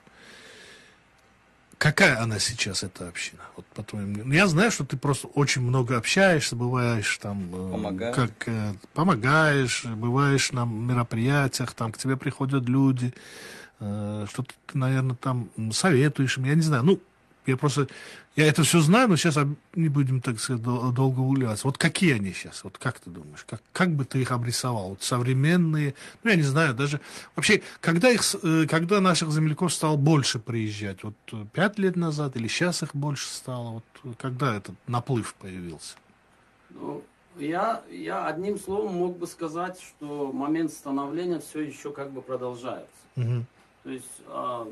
Speaker 2: какая она сейчас, эта община? Вот по твоему мнению. Я знаю, что ты просто очень много общаешься, бываешь там, э,
Speaker 5: Помогаешь.
Speaker 2: как э, помогаешь, бываешь на мероприятиях, там к тебе приходят люди, э, что-то ты, наверное, там советуешь им, я не знаю. Ну, я просто, я это все знаю, но сейчас не будем, так сказать, дол- долго углубляться. Вот какие они сейчас? Вот как ты думаешь? Как, как бы ты их обрисовал? Вот современные, ну, я не знаю, даже... Вообще, когда, их, э, когда наших земляков стало больше приезжать? Вот э, пять лет назад или сейчас их больше стало? Вот э, когда этот наплыв появился?
Speaker 3: Ну, я, я одним словом мог бы сказать, что момент становления все еще как бы продолжается.
Speaker 2: Мгм.
Speaker 3: То есть а,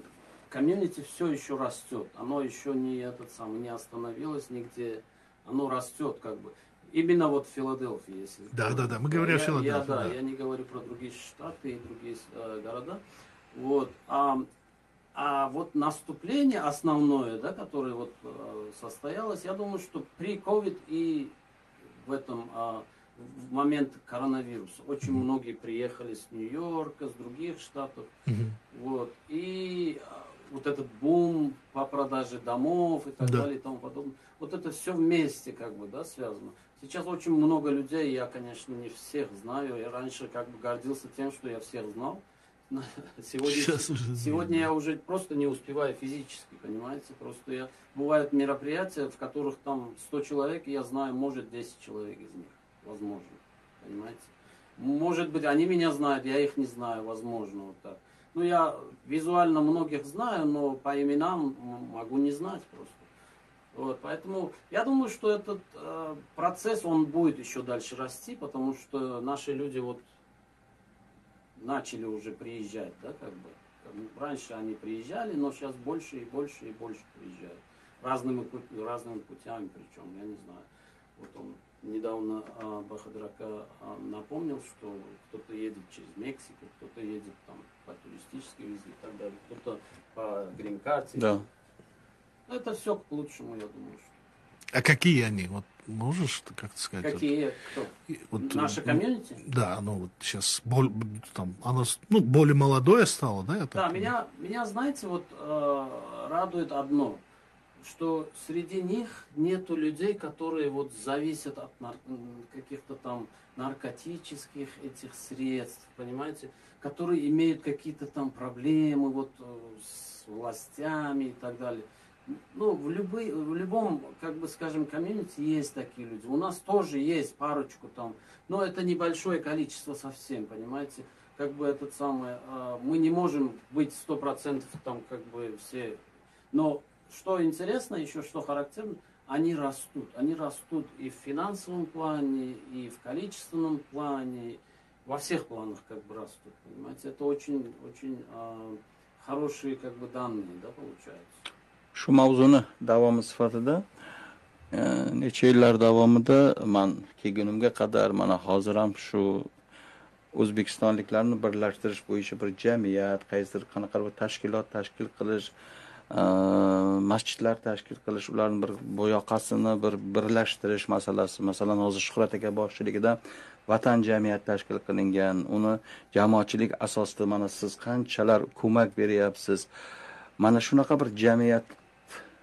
Speaker 3: комьюнити все еще растет. Оно еще не этот самый не остановилось нигде. Оно растет как бы. Именно вот в Филадельфии, если.
Speaker 2: Да, да, да, мы
Speaker 3: Я-
Speaker 2: говорим о
Speaker 3: я-
Speaker 2: Филадельфии,
Speaker 3: Я, да,
Speaker 2: да.
Speaker 3: я не говорю про другие штаты и другие э, города. Вот. А, а вот наступление основное, да, которое вот э, состоялось, я думаю, что при COVID и в этом а, в момент коронавируса очень многие приехали с Нью-Йорка, с других штатов.
Speaker 2: Мгм.
Speaker 3: Вот. И а, вот этот бум по продаже домов и так
Speaker 2: Да.
Speaker 3: далее и тому подобное. Вот это все вместе как бы, да, связано. Сейчас очень много людей, я, конечно, не всех знаю. Я раньше как бы гордился тем, что я всех знал. Сегодня,
Speaker 2: Сейчас уже
Speaker 3: сегодня я уже просто не успеваю физически, понимаете? Просто я, бывают мероприятия, в которых там 100 человек, и я знаю, может, 10 человек из них, возможно, понимаете? Может быть, они меня знают, я их не знаю, возможно, вот так. Ну, я визуально многих знаю, но по именам могу не знать просто. Вот, поэтому я думаю, что этот э, процесс, он будет еще дальше расти, потому что наши люди вот начали уже приезжать, да, как бы. Раньше они приезжали, но сейчас больше и больше и больше приезжают. Разными, разными путями причем, я не знаю. Вот он недавно а, Бахадрака а, напомнил, что кто-то едет через Мексику, кто-то едет там по туристической визе и так далее, кто-то по грин-карте.
Speaker 5: Да.
Speaker 3: Это все к лучшему, я думаю. Что.
Speaker 2: А какие они? Вот можешь как-то сказать? Вот,
Speaker 3: Какие? Кто?
Speaker 2: и- вот,
Speaker 3: Наша
Speaker 2: э,
Speaker 3: комьюнити?
Speaker 2: Да, ну вот сейчас боль- там, оно с- ну, более молодое стало, да? я так
Speaker 3: Да,
Speaker 2: понимаю?
Speaker 3: меня, меня, знаете, вот э, радует одно, что среди них нету людей, которые вот зависят от нар- каких-то там наркотических этих средств, понимаете, которые имеют какие-то там проблемы вот э, с властями и так далее. Ну, в, любой, в любом, как бы скажем, комьюнити есть такие люди. У нас тоже есть парочку там, но это небольшое количество совсем, понимаете. Как бы этот самый, э, мы не можем быть сто процентов там как бы все. Но что интересно еще, что характерно, они растут. Они растут и в финансовом плане, и в количественном плане, во всех планах как бы растут, понимаете. Это очень, очень э, хорошие как бы данные, да, получается.
Speaker 5: mavzuni davomi sifatida e, necha yillar davomida man kelgunimga qadar mana hozir ham shu o'zbekistonliklarni birlashtirish bo'yicha bir jamiyat qaysidir qanaqa bir tashkilot tashkil qilish e, masjidlar tashkil qilish ularni bir bo'yoqasini bir birlashtirish masalasi masalan hozir shuhrat aka boshchiligida vatan jamiyati tashkil qilingan. Uni jamoatchilik asosida mana siz qanchalar ko'mak beryapsiz? Mana shunaqa bir jamiyat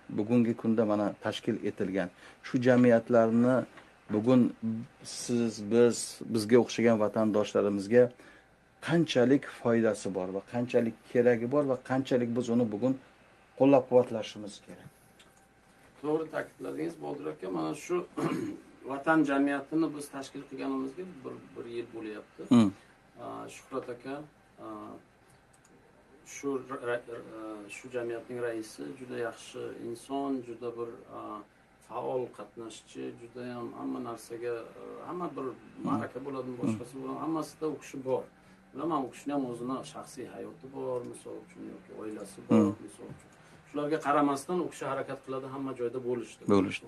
Speaker 5: bugungi kunda mana tashkil etilgan. Shu jamiyatlarni bugun siz biz bizga o'xshagan vatandoshlarimizga qanchalik foydasi bor va qanchalik keragi bor va qanchalik biz uni bugun qo'llab quvvatlashimiz kerak.
Speaker 3: To'g'ri ta'kidladingiz bodir aka. Mana shu vatan jamiyatini biz tashkil qilganimizga bir, bir yil bo'lyapti.
Speaker 5: Hmm.
Speaker 3: Shuhrat aka shu shu jamiyatning raisi juda yaxshi inson juda bir faol qatnashchi judayam hamma narsaga hamma bir ma'raka bo'ladimi boshqasi bo'ladimi hammasida u kishi bor. Bilaman u kishini ham o'zini shaxsiy hayoti bor misol uchun yoki oilasi bor
Speaker 5: Hmm.
Speaker 3: misol uchun shularga qaramasdan u kishi harakat qiladi hamma joyda bo'lishdi.
Speaker 5: Bo'lishdi.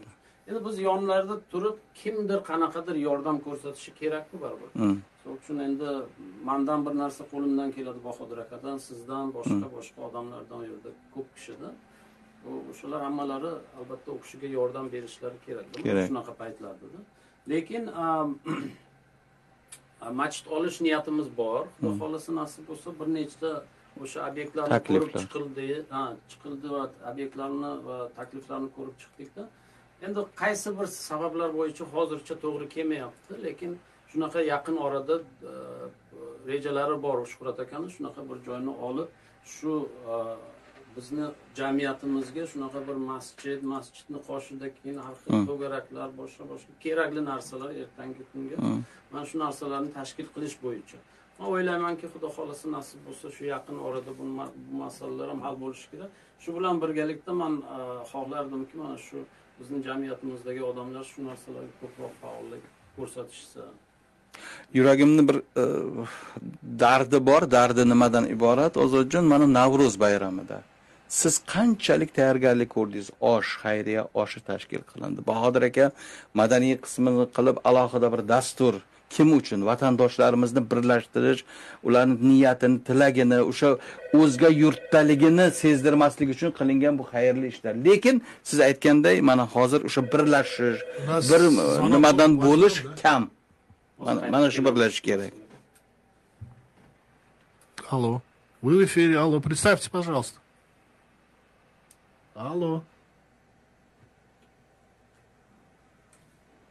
Speaker 3: endi biz yonlarida turib kimdir qanaqadir yordam ko'rsatishi kerakku baribir?
Speaker 5: Hmm.
Speaker 3: shuning uchun endi mandan bir narsa qo'limdan keladi bahodir akadan sizdan boshqa boshqa odamlardan u yerda ko'p kishida. U- o'shalar hammalari albatta u kishiga yordam berishlari kerak
Speaker 5: Kerak.
Speaker 3: shunaqa paytlardada lekin masjid olish niyatimiz bor. Xudo xohlasa nasib bo'lsa bir nechta o'sha obyektlarni ko'rib chiqildi ha chiqildi va obyektlarni va takliflarni ko'rib chiqdikda endi qaysi bir sabablar bo'yicha hozircha to'g'ri kelmayapti lekin shunaqa yaqin orada e, rejalari bor shuhrat akani shunaqa bir joyni olib shu e, bizni jamiyatimizga shunaqa bir masjid masjidni qoshida keyin har xil
Speaker 5: Hmm.
Speaker 3: to'garaklar boshqa boshqa kerakli narsalar ertangi kunga
Speaker 5: Hmm.
Speaker 3: mana shu narsalarni tashkil qilish bo'yicha o'ylaymanki xudo xohlasa nasib bo'lsa shu yaqin orada bu, masalalar ham hal bo'lishi kerak. Shu bilan birgalikda man e, xohlardimki mana shu bizni jamiyatimizdagi odamlar shu narsalarga ko'proq faollik ko'rsatishsa.
Speaker 5: Yuragimni bir e, dardi bor dardi nimadan iborat? Ozodjon mana navro'z bayramida. Siz qanchalik tayyorgarlik ko'rdingiz? Osh xayriya oshi tashkil qilindi. Bahodir aka madaniy qismini qilib alohida bir dastur kim uchun vatandoshlarimizni birlashtirish ularni niyatini tilagini o'sha o'zga yurtdaligini sezdirmaslik uchun qilingan bu xayrli ishlar lekin siz aytganday mana hozir o'sha birlashish bir nimadan bo'lish kam mana mana shu birlashish kerak
Speaker 2: Алло. Вы в эфире. Алло, представьте, пожалуйста. Алло.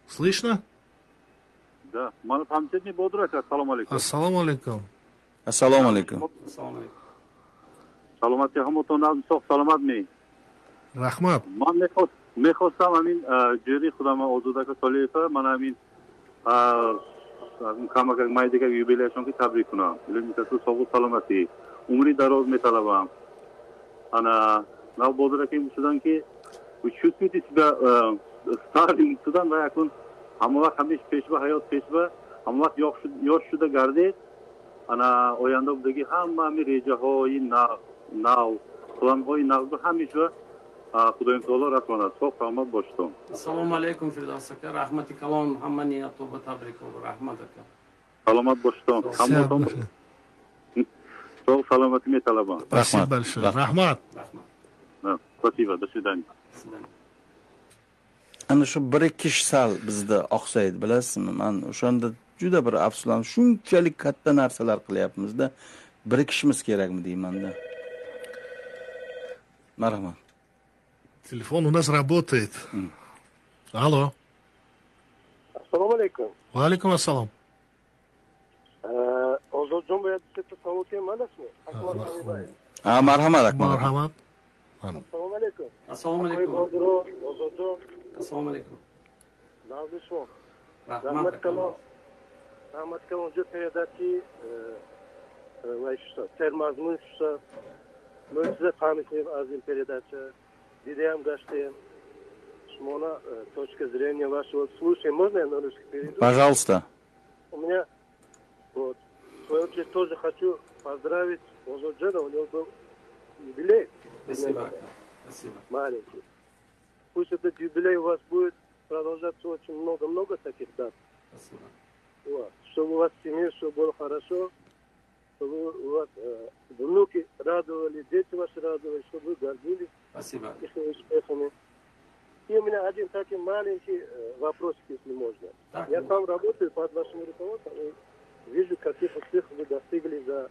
Speaker 2: Слышно?
Speaker 6: да. Ман памтедни бодрака ассалому
Speaker 2: алейкум. Ассалому
Speaker 5: алейкум. Ассалому
Speaker 3: алейкум. Саломати
Speaker 6: ҳаматон аз соф саломат ми
Speaker 2: раҳмат
Speaker 6: ман мехостам ҳамин ҷӯри худам озодака солиева ман ҳамин камакак майдика юбилеашон ки табрик кунам. Илмитасу соғу саломатӣ. Умри дароз металабам ана нав бодраки шудан ки чувствуете себя старым судан ва якун ҳамон вақт ҳамеш пешба ҳаёт пешба ҳамон вақт ёд шуда гардед ана оянда будаги ҳама ҳами реҷаҳои нав нав планҳои навду ҳамеша худои
Speaker 3: таоло расонад сок раҳмат бошитон ассалому алайкум фирдавс ака раҳмати калон ҳамани атоба
Speaker 6: табриков раҳмат ака
Speaker 2: саломат
Speaker 6: бошитон
Speaker 2: ҳаматон
Speaker 6: sog' salomatlik
Speaker 2: talabam
Speaker 5: rahmat
Speaker 2: большое
Speaker 5: rahmat
Speaker 6: спасибо. До свидания.
Speaker 5: Ana shu birikish sal bizda oqsaydi bilasizmi man o'shanda juda bir afsuslanib shunchalik katta narsalar qilyapmizda birikishimiz kerakmi deymanda marhamat
Speaker 2: Телефон у нас работает. Алло.
Speaker 7: assalomu alaykum
Speaker 2: Валикум ассалам.
Speaker 7: ozodjon boyatishda savol emasmi akmal hamidayev
Speaker 5: ha marhamat akmal.
Speaker 2: Мархамат.
Speaker 7: assalomu alaykum
Speaker 3: Assalomu alaykum.
Speaker 7: Ozodjon
Speaker 3: Assalomu alaykum.
Speaker 7: navbishmon
Speaker 3: Rahmat.
Speaker 7: kalom rahmat kalom уже передачи va shu sermazmun shu мы всегда памятаем один передача видеем гостям Шмона, э, точка зрения вашего. Слушай, можно я на русский перейду?
Speaker 5: пожалуйста
Speaker 7: У меня, вот, в свою очередь тоже хочу поздравить Озоджена, у него был юбилей
Speaker 3: Спасибо. Спасибо.
Speaker 7: маленький. Пусть этот юбилей у вас будет продолжаться очень много-много таких дат.
Speaker 3: Спасибо.
Speaker 7: Вот. Чтобы у вас в семье все было хорошо, чтобы у вас э, внуки радовали, дети ваши радовали, чтобы вы гордились
Speaker 3: Спасибо.
Speaker 7: их успехами. И у меня один такой маленький э, вопросик, если можно.
Speaker 3: Так,
Speaker 7: Я
Speaker 3: ну.
Speaker 7: сам работаю под вашим руководством и вижу, каких успехов вы достигли за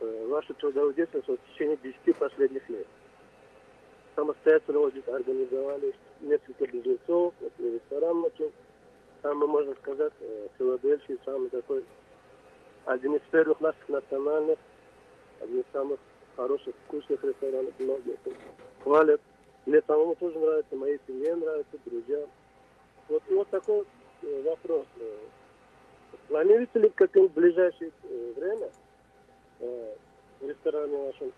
Speaker 7: э, вашу трудовую деятельность вот, в течение 10 последних лет. Самостоятельно здесь организовали несколько бизнесов, ресторан начал. Самый, можно сказать, э, Филадельфии самый такой, один из первых наших национальных, один из самых хороших, вкусных ресторанов. Многие хвалят. Мне самому тоже нравится, моей семье нравится, друзьям. Вот, вот такой э, вопрос. э, Планируете ли как в ближайшее время в ресторане вашем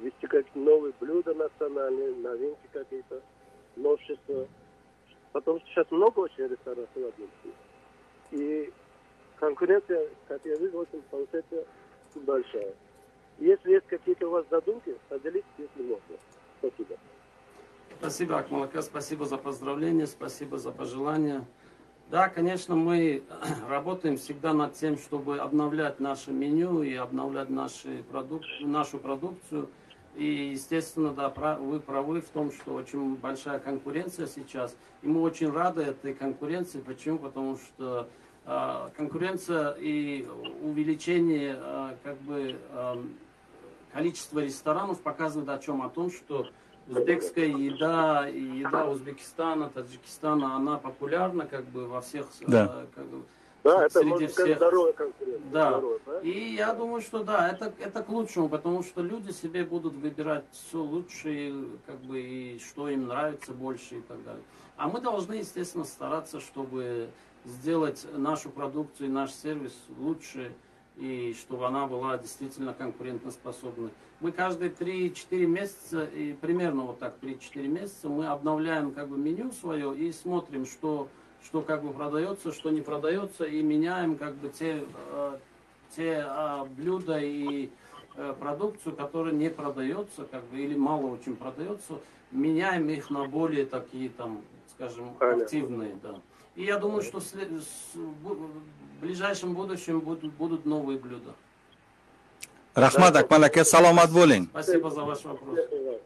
Speaker 7: вести какие-то новые блюда национальные, новинки какие-то, новшества? Потому что сейчас много очень ресторанов в Филадельфии. И конкуренция, как я вижу, очень получается большая. Если есть какие-то у вас задумки, поделитесь, если можно. Спасибо.
Speaker 3: Спасибо, Акмалака, спасибо за поздравления, спасибо за пожелания. Да, конечно, мы работаем всегда над тем, чтобы обновлять наше меню и обновлять наши продук... нашу продукцию. И, естественно, да, вы правы в том, что очень большая конкуренция сейчас. И мы очень рады этой конкуренции. Почему? Потому что а, конкуренция и увеличение а, как бы ам, количества ресторанов показывает о чем? О том, что узбекская еда и еда Узбекистана, Таджикистана, она популярна как бы во всех...
Speaker 5: Да.
Speaker 3: э, как бы,
Speaker 7: Да, это
Speaker 3: среди всех.
Speaker 7: здоровая конкуренция.
Speaker 3: Да.
Speaker 7: Здоровая, да?
Speaker 3: И я думаю, что да, это, это к лучшему, потому что люди себе будут выбирать все лучшее, как бы, и что им нравится больше и так далее. А мы должны, естественно, стараться, чтобы сделать нашу продукцию и наш сервис лучше, и чтобы она была действительно конкурентоспособной. Мы каждые 3-4 месяца, и примерно вот так 3-4 месяца, мы обновляем как бы меню свое и смотрим, что, что как бы продается, что не продается, и меняем как бы те, э, те а, блюда и э, продукцию, которая не продается, как бы, или мало очень продается, меняем их на более такие там, скажем,
Speaker 7: Понятно.
Speaker 3: активные, да. И я думаю, что в, ближайшем будущем будут, будут новые блюда.
Speaker 5: aka salomat bo'ling
Speaker 3: Спасибо за ваш вопрос.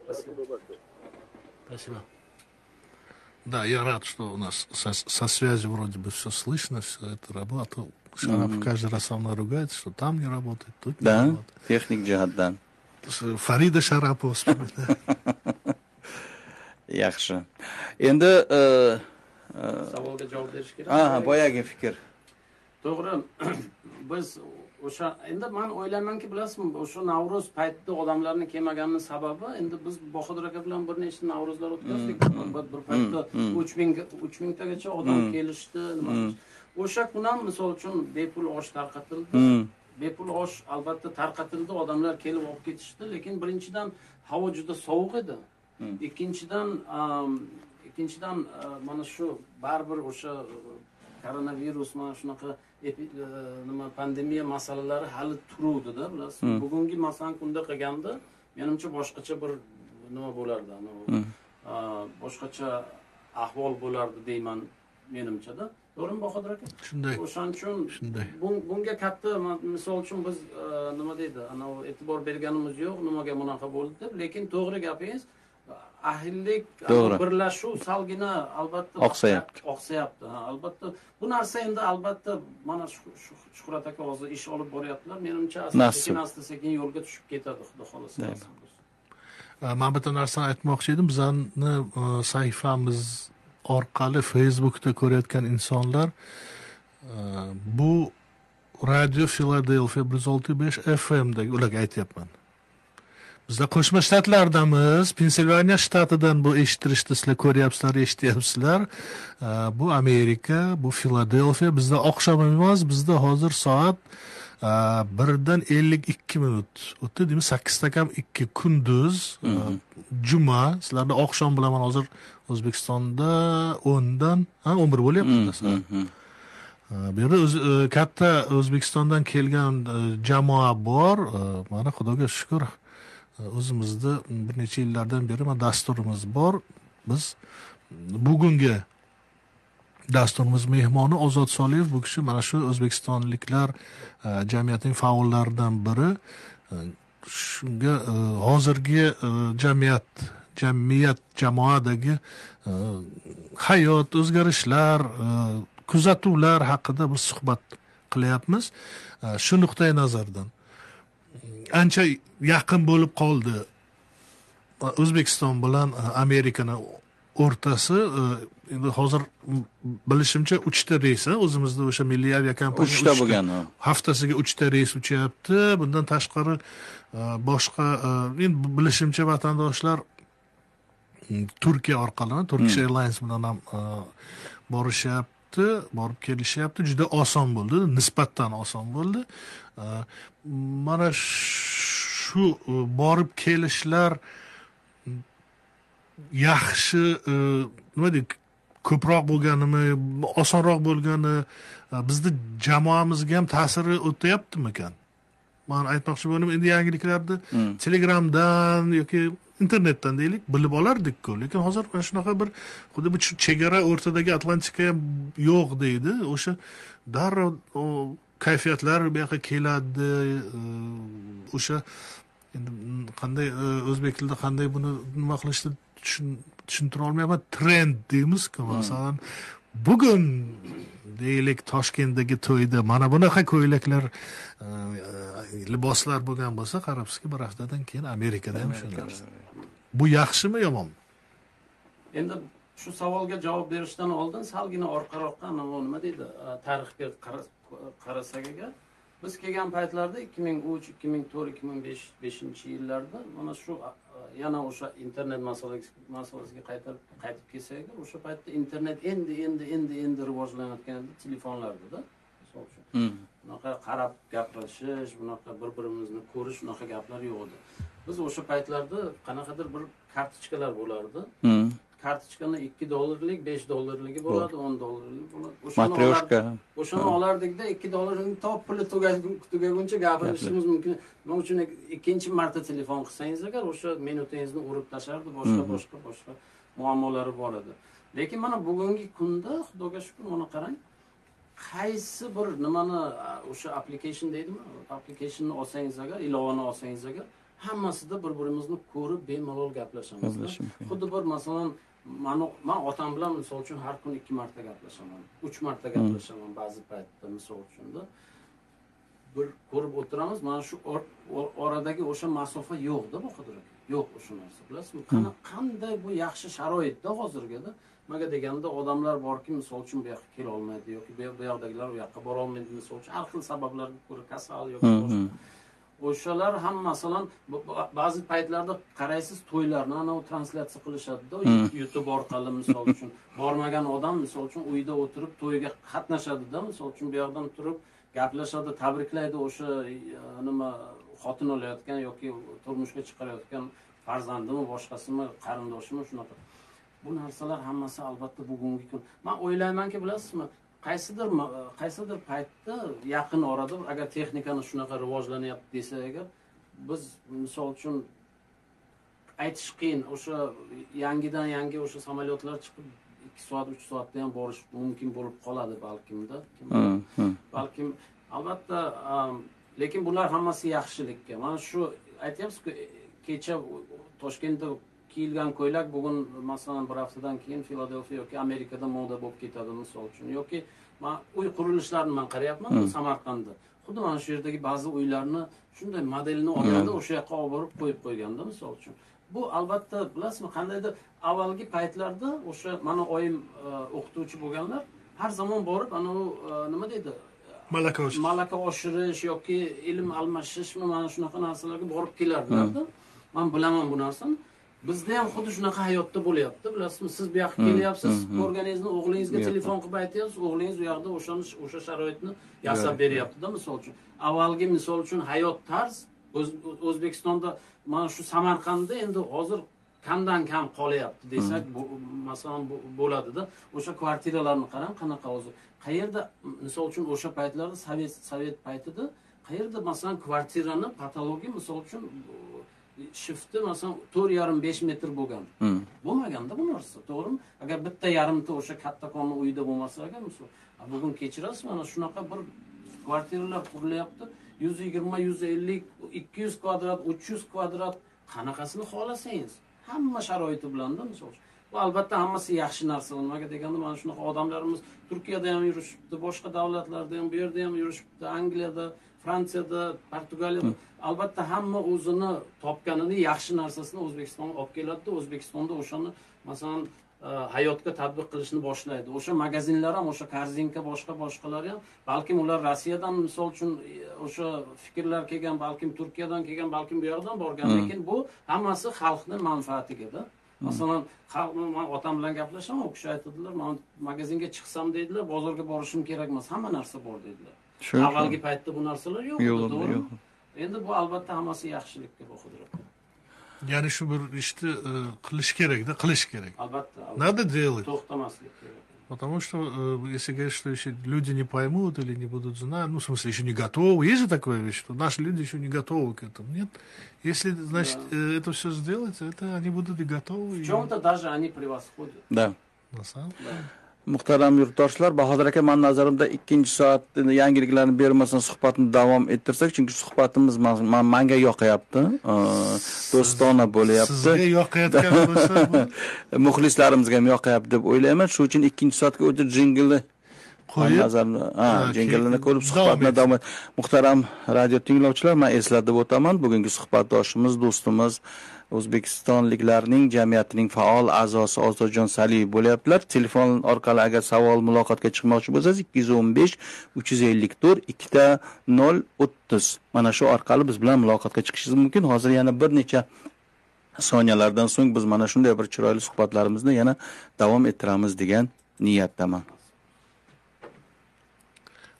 Speaker 7: Спасибо.
Speaker 2: Спасибо. Да, я рад, что у нас со, со связью вроде бы все слышно, все это работает. Шараф каждый раз со мной ругается, что там не работает, тут не
Speaker 5: да
Speaker 2: работает.
Speaker 5: texnik jihatdan
Speaker 2: С- Фарида Шарапова вспоминаю.
Speaker 5: yaxshi endi
Speaker 3: Savolga javob berish kerak.
Speaker 5: ha boyagi fikr
Speaker 3: to'g'ri biz o'sha endi man o'ylaymanki bilasizmi o'sha navro'z paytida odamlarni kelmaganini sababi endi biz bahodir aka bilan bir nechta navro'zlar o'tkazdik. Bir bir paytda uch ming uch mingtagacha odam kelishdi nima o'sha kun ham misol uchun bepul osh tarqatildi.
Speaker 5: Hmm.
Speaker 3: bepul osh albatta tarqatildi odamlar kelib olib ketishdi lekin birinchidan havo juda sovuq edi. Ikkinchidan ikkinchidan mana shu baribir o'sha e, koronavirus mana shunaqa nima pandemiya masalalari hali turuvdida bilasiz bugungi masalan kunda qilganda menimcha boshqacha bir nima bo'lardi a, boshqacha ahvol bo'lardi deyman menimchada. To'g'rimi bahodir aka?
Speaker 2: Shunday.
Speaker 3: o'shaning uchun
Speaker 2: Shunday.
Speaker 3: bun- bunga katta misol uchun biz e, nima deydi anavi e'tibor berganimiz yo'q nimaga bunaqa bo'ldi deb. Lekin to'g'ri gapingiz ahillik
Speaker 5: To'g'ri.
Speaker 3: birlashuv salgina albatta
Speaker 5: Oqsayapti.
Speaker 3: oqsayapti ha, albatta. Bu narsa endi albatta mana shu Shu- shuhrat aka hozir ish olib boryaptilar. Menimcha sekin asta sekin yo'lga tushib ketadi xudo xohlasa.
Speaker 2: Man bitta narsani aytmoqchi edim bizani e, sahifamiz orqali facebookda ko'rayotgan insonlar e, bu radio filadelfiya bir yuz olti besh fmdagi ularga aytyapman bizlar qo'shma shtatlardamiz. Pensilvaniya shtatidan bu eshittirishni sizlar ko'ryapsizlar eshityapsizlar. Bu amerika bu filadelfiya bizda oqshom emas. Bizda hozir soat birdan ellik ikki minut o'tdi. Demak sakkizta kam ikki kunduz juma. Sizlarda oqshom bilaman hozir o'zbekistonda o'ndan ha o'n bir bo'lyapti bu yerda o'z- e, katta o'zbekistondan kelgan e, jamoa bor. Mana xudoga shukur o'zimizni bir necha yillardan beri mana dasturimiz bor. Biz bugungi dasturimiz mehmoni ozod soliyev. Bu kishi mana shu o'zbekistonliklar e, jamiyatining faollaridan biri. E, shunga e, hozirgi jamiyat jamiyat jamoadagi hayot o'zgarishlar kuzatuvlar haqida bir suhbat qilyapmiz. Shu nuqtai nazardan. Ancha yaqin bo'lib qoldi. O'zbekiston bilan e, amerikani o'rtasi e, endi hozir bilishimcha uchta reys o'zimizda o'sha milliy aviakompaniya
Speaker 5: uchta bo'lgan ha.
Speaker 2: haftasiga uchta reys uchyapti. Bundan tashqari e, boshqa endi bilishimcha vatandoshlar turkiya orqali turkish airlines bilan ham borishyapti borib kelishyapti. Juda oson bo'ldi nisbatan oson bo'ldi. Mana shu e, borib kelishlar yaxshi e, nima deydi ko'proq bo'lganimi osonroq bo'lgani e, bizni jamoamizga ham ta'siri o'tyaptimikan man aytmoqchi bo'ldim endi yangiliklarni telegramdan yoki internetdan deylik bilib olardikku. Lekin hozir mana shunaqa bir xuddi bir shu chegara o'rtadagi atlantika ham yo'q deydi. O'sha darrov kayfiyatlar bu yoqqa keladi e, o'sha endi qanday e, o'zbek tilida qanday buni nima qilishni tushun- tushuntira olmayapman. Trend deymizku masalan bugun deylik toshkentdagi to'yda mana bunaqa ko'ylaklar e, liboslar bo'lgan bo'lsa qarabsizki bir haftadan keyin amerikada ham shu narsa bu yaxshimi yomonmi
Speaker 3: endi shu savolga javob berishdan oldin salgina orqaroqqa anavi nima deydi tarixga qara- qarasak agar biz kelgan paytlarda ikki ming uch ikki ming to'rt ikki ming besh beshinchi yillarda mana shu yana o'sha internet masalasi- masalasiga qaytib qaytib kelsak agar o'sha paytda internet endi endi endi endi rivojlanayotgan edi telefonlardada misol uchun
Speaker 5: Mhm.
Speaker 3: bunaqa qarab gapirishish bunaqa bir birimizni ko'rish unaqa gaplar yo'q edi biz o'sha paytlarda qanaqadir bir kartochkalar bo'lardi
Speaker 5: Mhm.
Speaker 3: Kartochkani ikki dollarlik besh dollarligi bo'ladi o'n dollarlik bo'ladi. Olar- o'shani olardikda ikki dollarni to puli tuga- tugaguncha gapirishimiz mumkin. Nima uchun ikkinchi marta telefon qilsangiz agar o'sha minutingizni urib tashlardi boshqa boshqa boshqa muammolari bor edi. Lekin mana bugungi kunda xudoga shukur mana qarang qaysi bir nimani o'sha application deydimi? Applicationni olsangiz agar ilovani olsangiz agar hammasida bir birimizni ko'rib bemalol gaplashamiz xuddi bir masalan mani man otam bilan misol uchun har kuni ikki marta gaplashaman uch marta gaplashaman ba'zi paytda misol uchunda. Bir ko'rib o'tiramiz mana shu or- or- oradagi o'sha masofa yo'qda boqadir aka yo'q o'sha narsa bilasizmi? Qana- qanday bu yaxshi sharoitda hozirgida nimaga deganda odamlar borki misol uchun bu yoqqa kela olmaydi yoki bu bu yoqdagilar u yoqqa borolmaydi misol uchun har xil sabablarga ko'ra kasal yoki boshqa o'shalar ham masalan ba'zi paytlarda qaraysiz to'ylarni anavi translyatsiya qilishadida youtube orqali misol uchun bormagan odam misol uchun uyda o'tirib to'yga qatnashadida misol uchun bu yoqdan turib gaplashadi tabriklaydi o'sha e, nima xotin olayotgan yoki turmushga chiqarayotgan farzandimi boshqasimi qarindoshimi shunaqa. Bu narsalar hammasi albatta bugungi kun. Man o'ylaymanki bilasizmi qaysidir qaysidir paytda yaqin orada agar texnikani shunaqa rivojlanyapti desak agar biz misol uchun aytish qiyin o'sha yangidan yangi o'sha samolyotlar chiqib ikki soat uch soatda ham borish mumkin bo'lib qoladi balkimda balkim albatta lekin bular hammasi yaxshilikka. Mana shu aytyapsizku kecha toshkentda kiyilgan ko'ylak bugun masalan bir haftadan keyin filadelfiya yoki amerikada moda bo'lib ketadi misol uchun. Yoki man uy qurilishlarini man qarayapman samarqandda. Xuddi mana shu yerdagi ba'zi uylarni shunday modelini oladi o'sha yoqqa olib borib qo'yib qo'yganda misol uchun. Bu albatta bilasizmi qandaydir avvalgi paytlarda o'sha mana oyim e, o'qituvchi bo'lganlar har zamon borib anavi e, nima deydi?
Speaker 2: Malaka oshirish.
Speaker 3: Malaka oshirish yoki ilm almashishmi mana shunaqa narsalarga borib kelardilarda man bilaman bu narsani bizda ham xuddi shunaqa hayotda bo'lyapti bilasizmi? Siz bu yoqqa kelyapsiz ko'rganingizni o'g'lingizga telefon qilib aytyapsiz o'g'lingiz u yoqda o'shani o'sha sharoitni yasab beryaptida misol uchun. Avvalgi misol uchun hayot tarz O'z- o'zbekistonda mana shu samarqandda endi hozir kamdan kam qolyapti desak masalan bo'ladida. O'sha kvartiralarni qarang qanaqa hozir. Qayerda misol uchun o'sha paytlarda sovet sovet paytida qayerda masalan kvartirani patologiya misol uchun shifti masalan to'rt yarim besh metr bo'lgan. Bo'lmaganda bu narsa to'g'rimi? Agar bitta yarimta o'sha kattakonni uyda bo'lmasa agar bugun kechirasiz mana shunaqa bir kvartiralar qurilyapti yuz yigirma yuz ellik ikki yuz kvadrat uch yuz kvadrat qanaqasini xohlasangiz? Hamma sharoiti bilanda misol uchun. Bu albatta hammasi yaxshi narsa nimaga deganda mana shunaqa odamlarimiz turkiyada ham yurishibdi boshqa davlatlarda ham bu yerda ham yurishibdi angliyada fransiyada portugaliyada albatta hamma o'zini topganini yaxshi narsasini o'zbekistonga olib keladida o'zbekistonda o'shani masalan e, hayotga tadbiq qilishni boshlaydi. O'sha magazinlar ham o'sha korzinka boshqa boshqalar ham balkim ular rossiyadan misol uchun e, o'sha fikrlar kelgan balkim turkiyadan kelgan balkim bu yoqdan borgan lekin bu hammasi xalqni manfaatigada masalan xalq man otam bilan gaplashaman u kishi aytadilar man magazinga chiqsam deydilar bozorga borishim kerak emas hamma narsa bor deydilar
Speaker 5: Shu-
Speaker 3: avvalgi paytda bu narsalar yo'q
Speaker 5: Yo'q
Speaker 3: to'g'rimi
Speaker 5: yo'q.
Speaker 3: endi bu albatta hammasi yaxshilikka qudrat
Speaker 2: ya'ni shu bir ishni e, qilish kerakda qilish kerak
Speaker 3: albatta albatta.
Speaker 2: надо делать
Speaker 3: to'xtamaslik kerak
Speaker 2: Потому что э, если говорить, что еще люди не поймут или не будут знать, ну, в смысле, еще не готовы, есть же такое вещь, что наши люди еще не готовы к этому. Нет. Если, значит, э, это все сделать, это они будут и готовы.
Speaker 3: в
Speaker 2: и-
Speaker 3: чем-то даже они превосходят
Speaker 5: да
Speaker 2: на самом
Speaker 5: muhtaram yurtdoshlar bahodir aka mani nazarimda ikkinchi soat yangiliklarni bermasdan suhbatni davom ettirsak chunki suhbatimiz man- man- manga yoqyapti. Do'stona bo'lyapti.
Speaker 2: Sizga yoqayotgan bo'lsa,
Speaker 5: muxlislarimizga ham yoqyapti deb o'ylayman. Shuning uchun ikkinchi soatga o'tib jingilni
Speaker 2: qo'yib,
Speaker 5: ha jingilini ko'rib suhbatni davom muhtaram radio tinglovchilar man eslatib o'taman. Bugungi suhbatdoshimiz do'stimiz o'zbekistonliklarning jamiyatining faol a'zosi ozodjon saliyev bo'lyaptilar. Telefon orqali agar savol muloqotga chiqmoqchi bo'lsangiz ikki yuz o'n besh uch yuz ellik to'rt ikkita nol o'ttiz. Mana shu orqali biz bilan muloqotga chiqishingiz mumkin. Hozir yana bir necha soniyalardan so'ng biz mana shunday bir chiroyli suhbatlarimizni yana davom ettiramiz degan niyatdaman.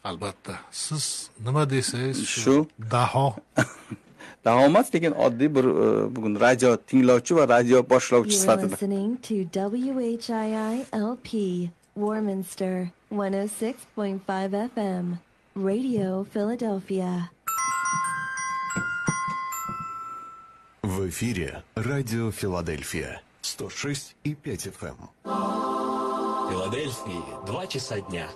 Speaker 2: Albatta siz nima desangiz
Speaker 5: Shu.
Speaker 2: daho
Speaker 5: daho emas lekin oddiy bir e, bugun radio tinglovchi va radio boshlovchi sifatida
Speaker 8: Warminster, 106.5 FM, Radio Philadelphia.
Speaker 9: В эфире радио Филадельфия 106 и 5 FM.
Speaker 1: Филадельфии два часа дня.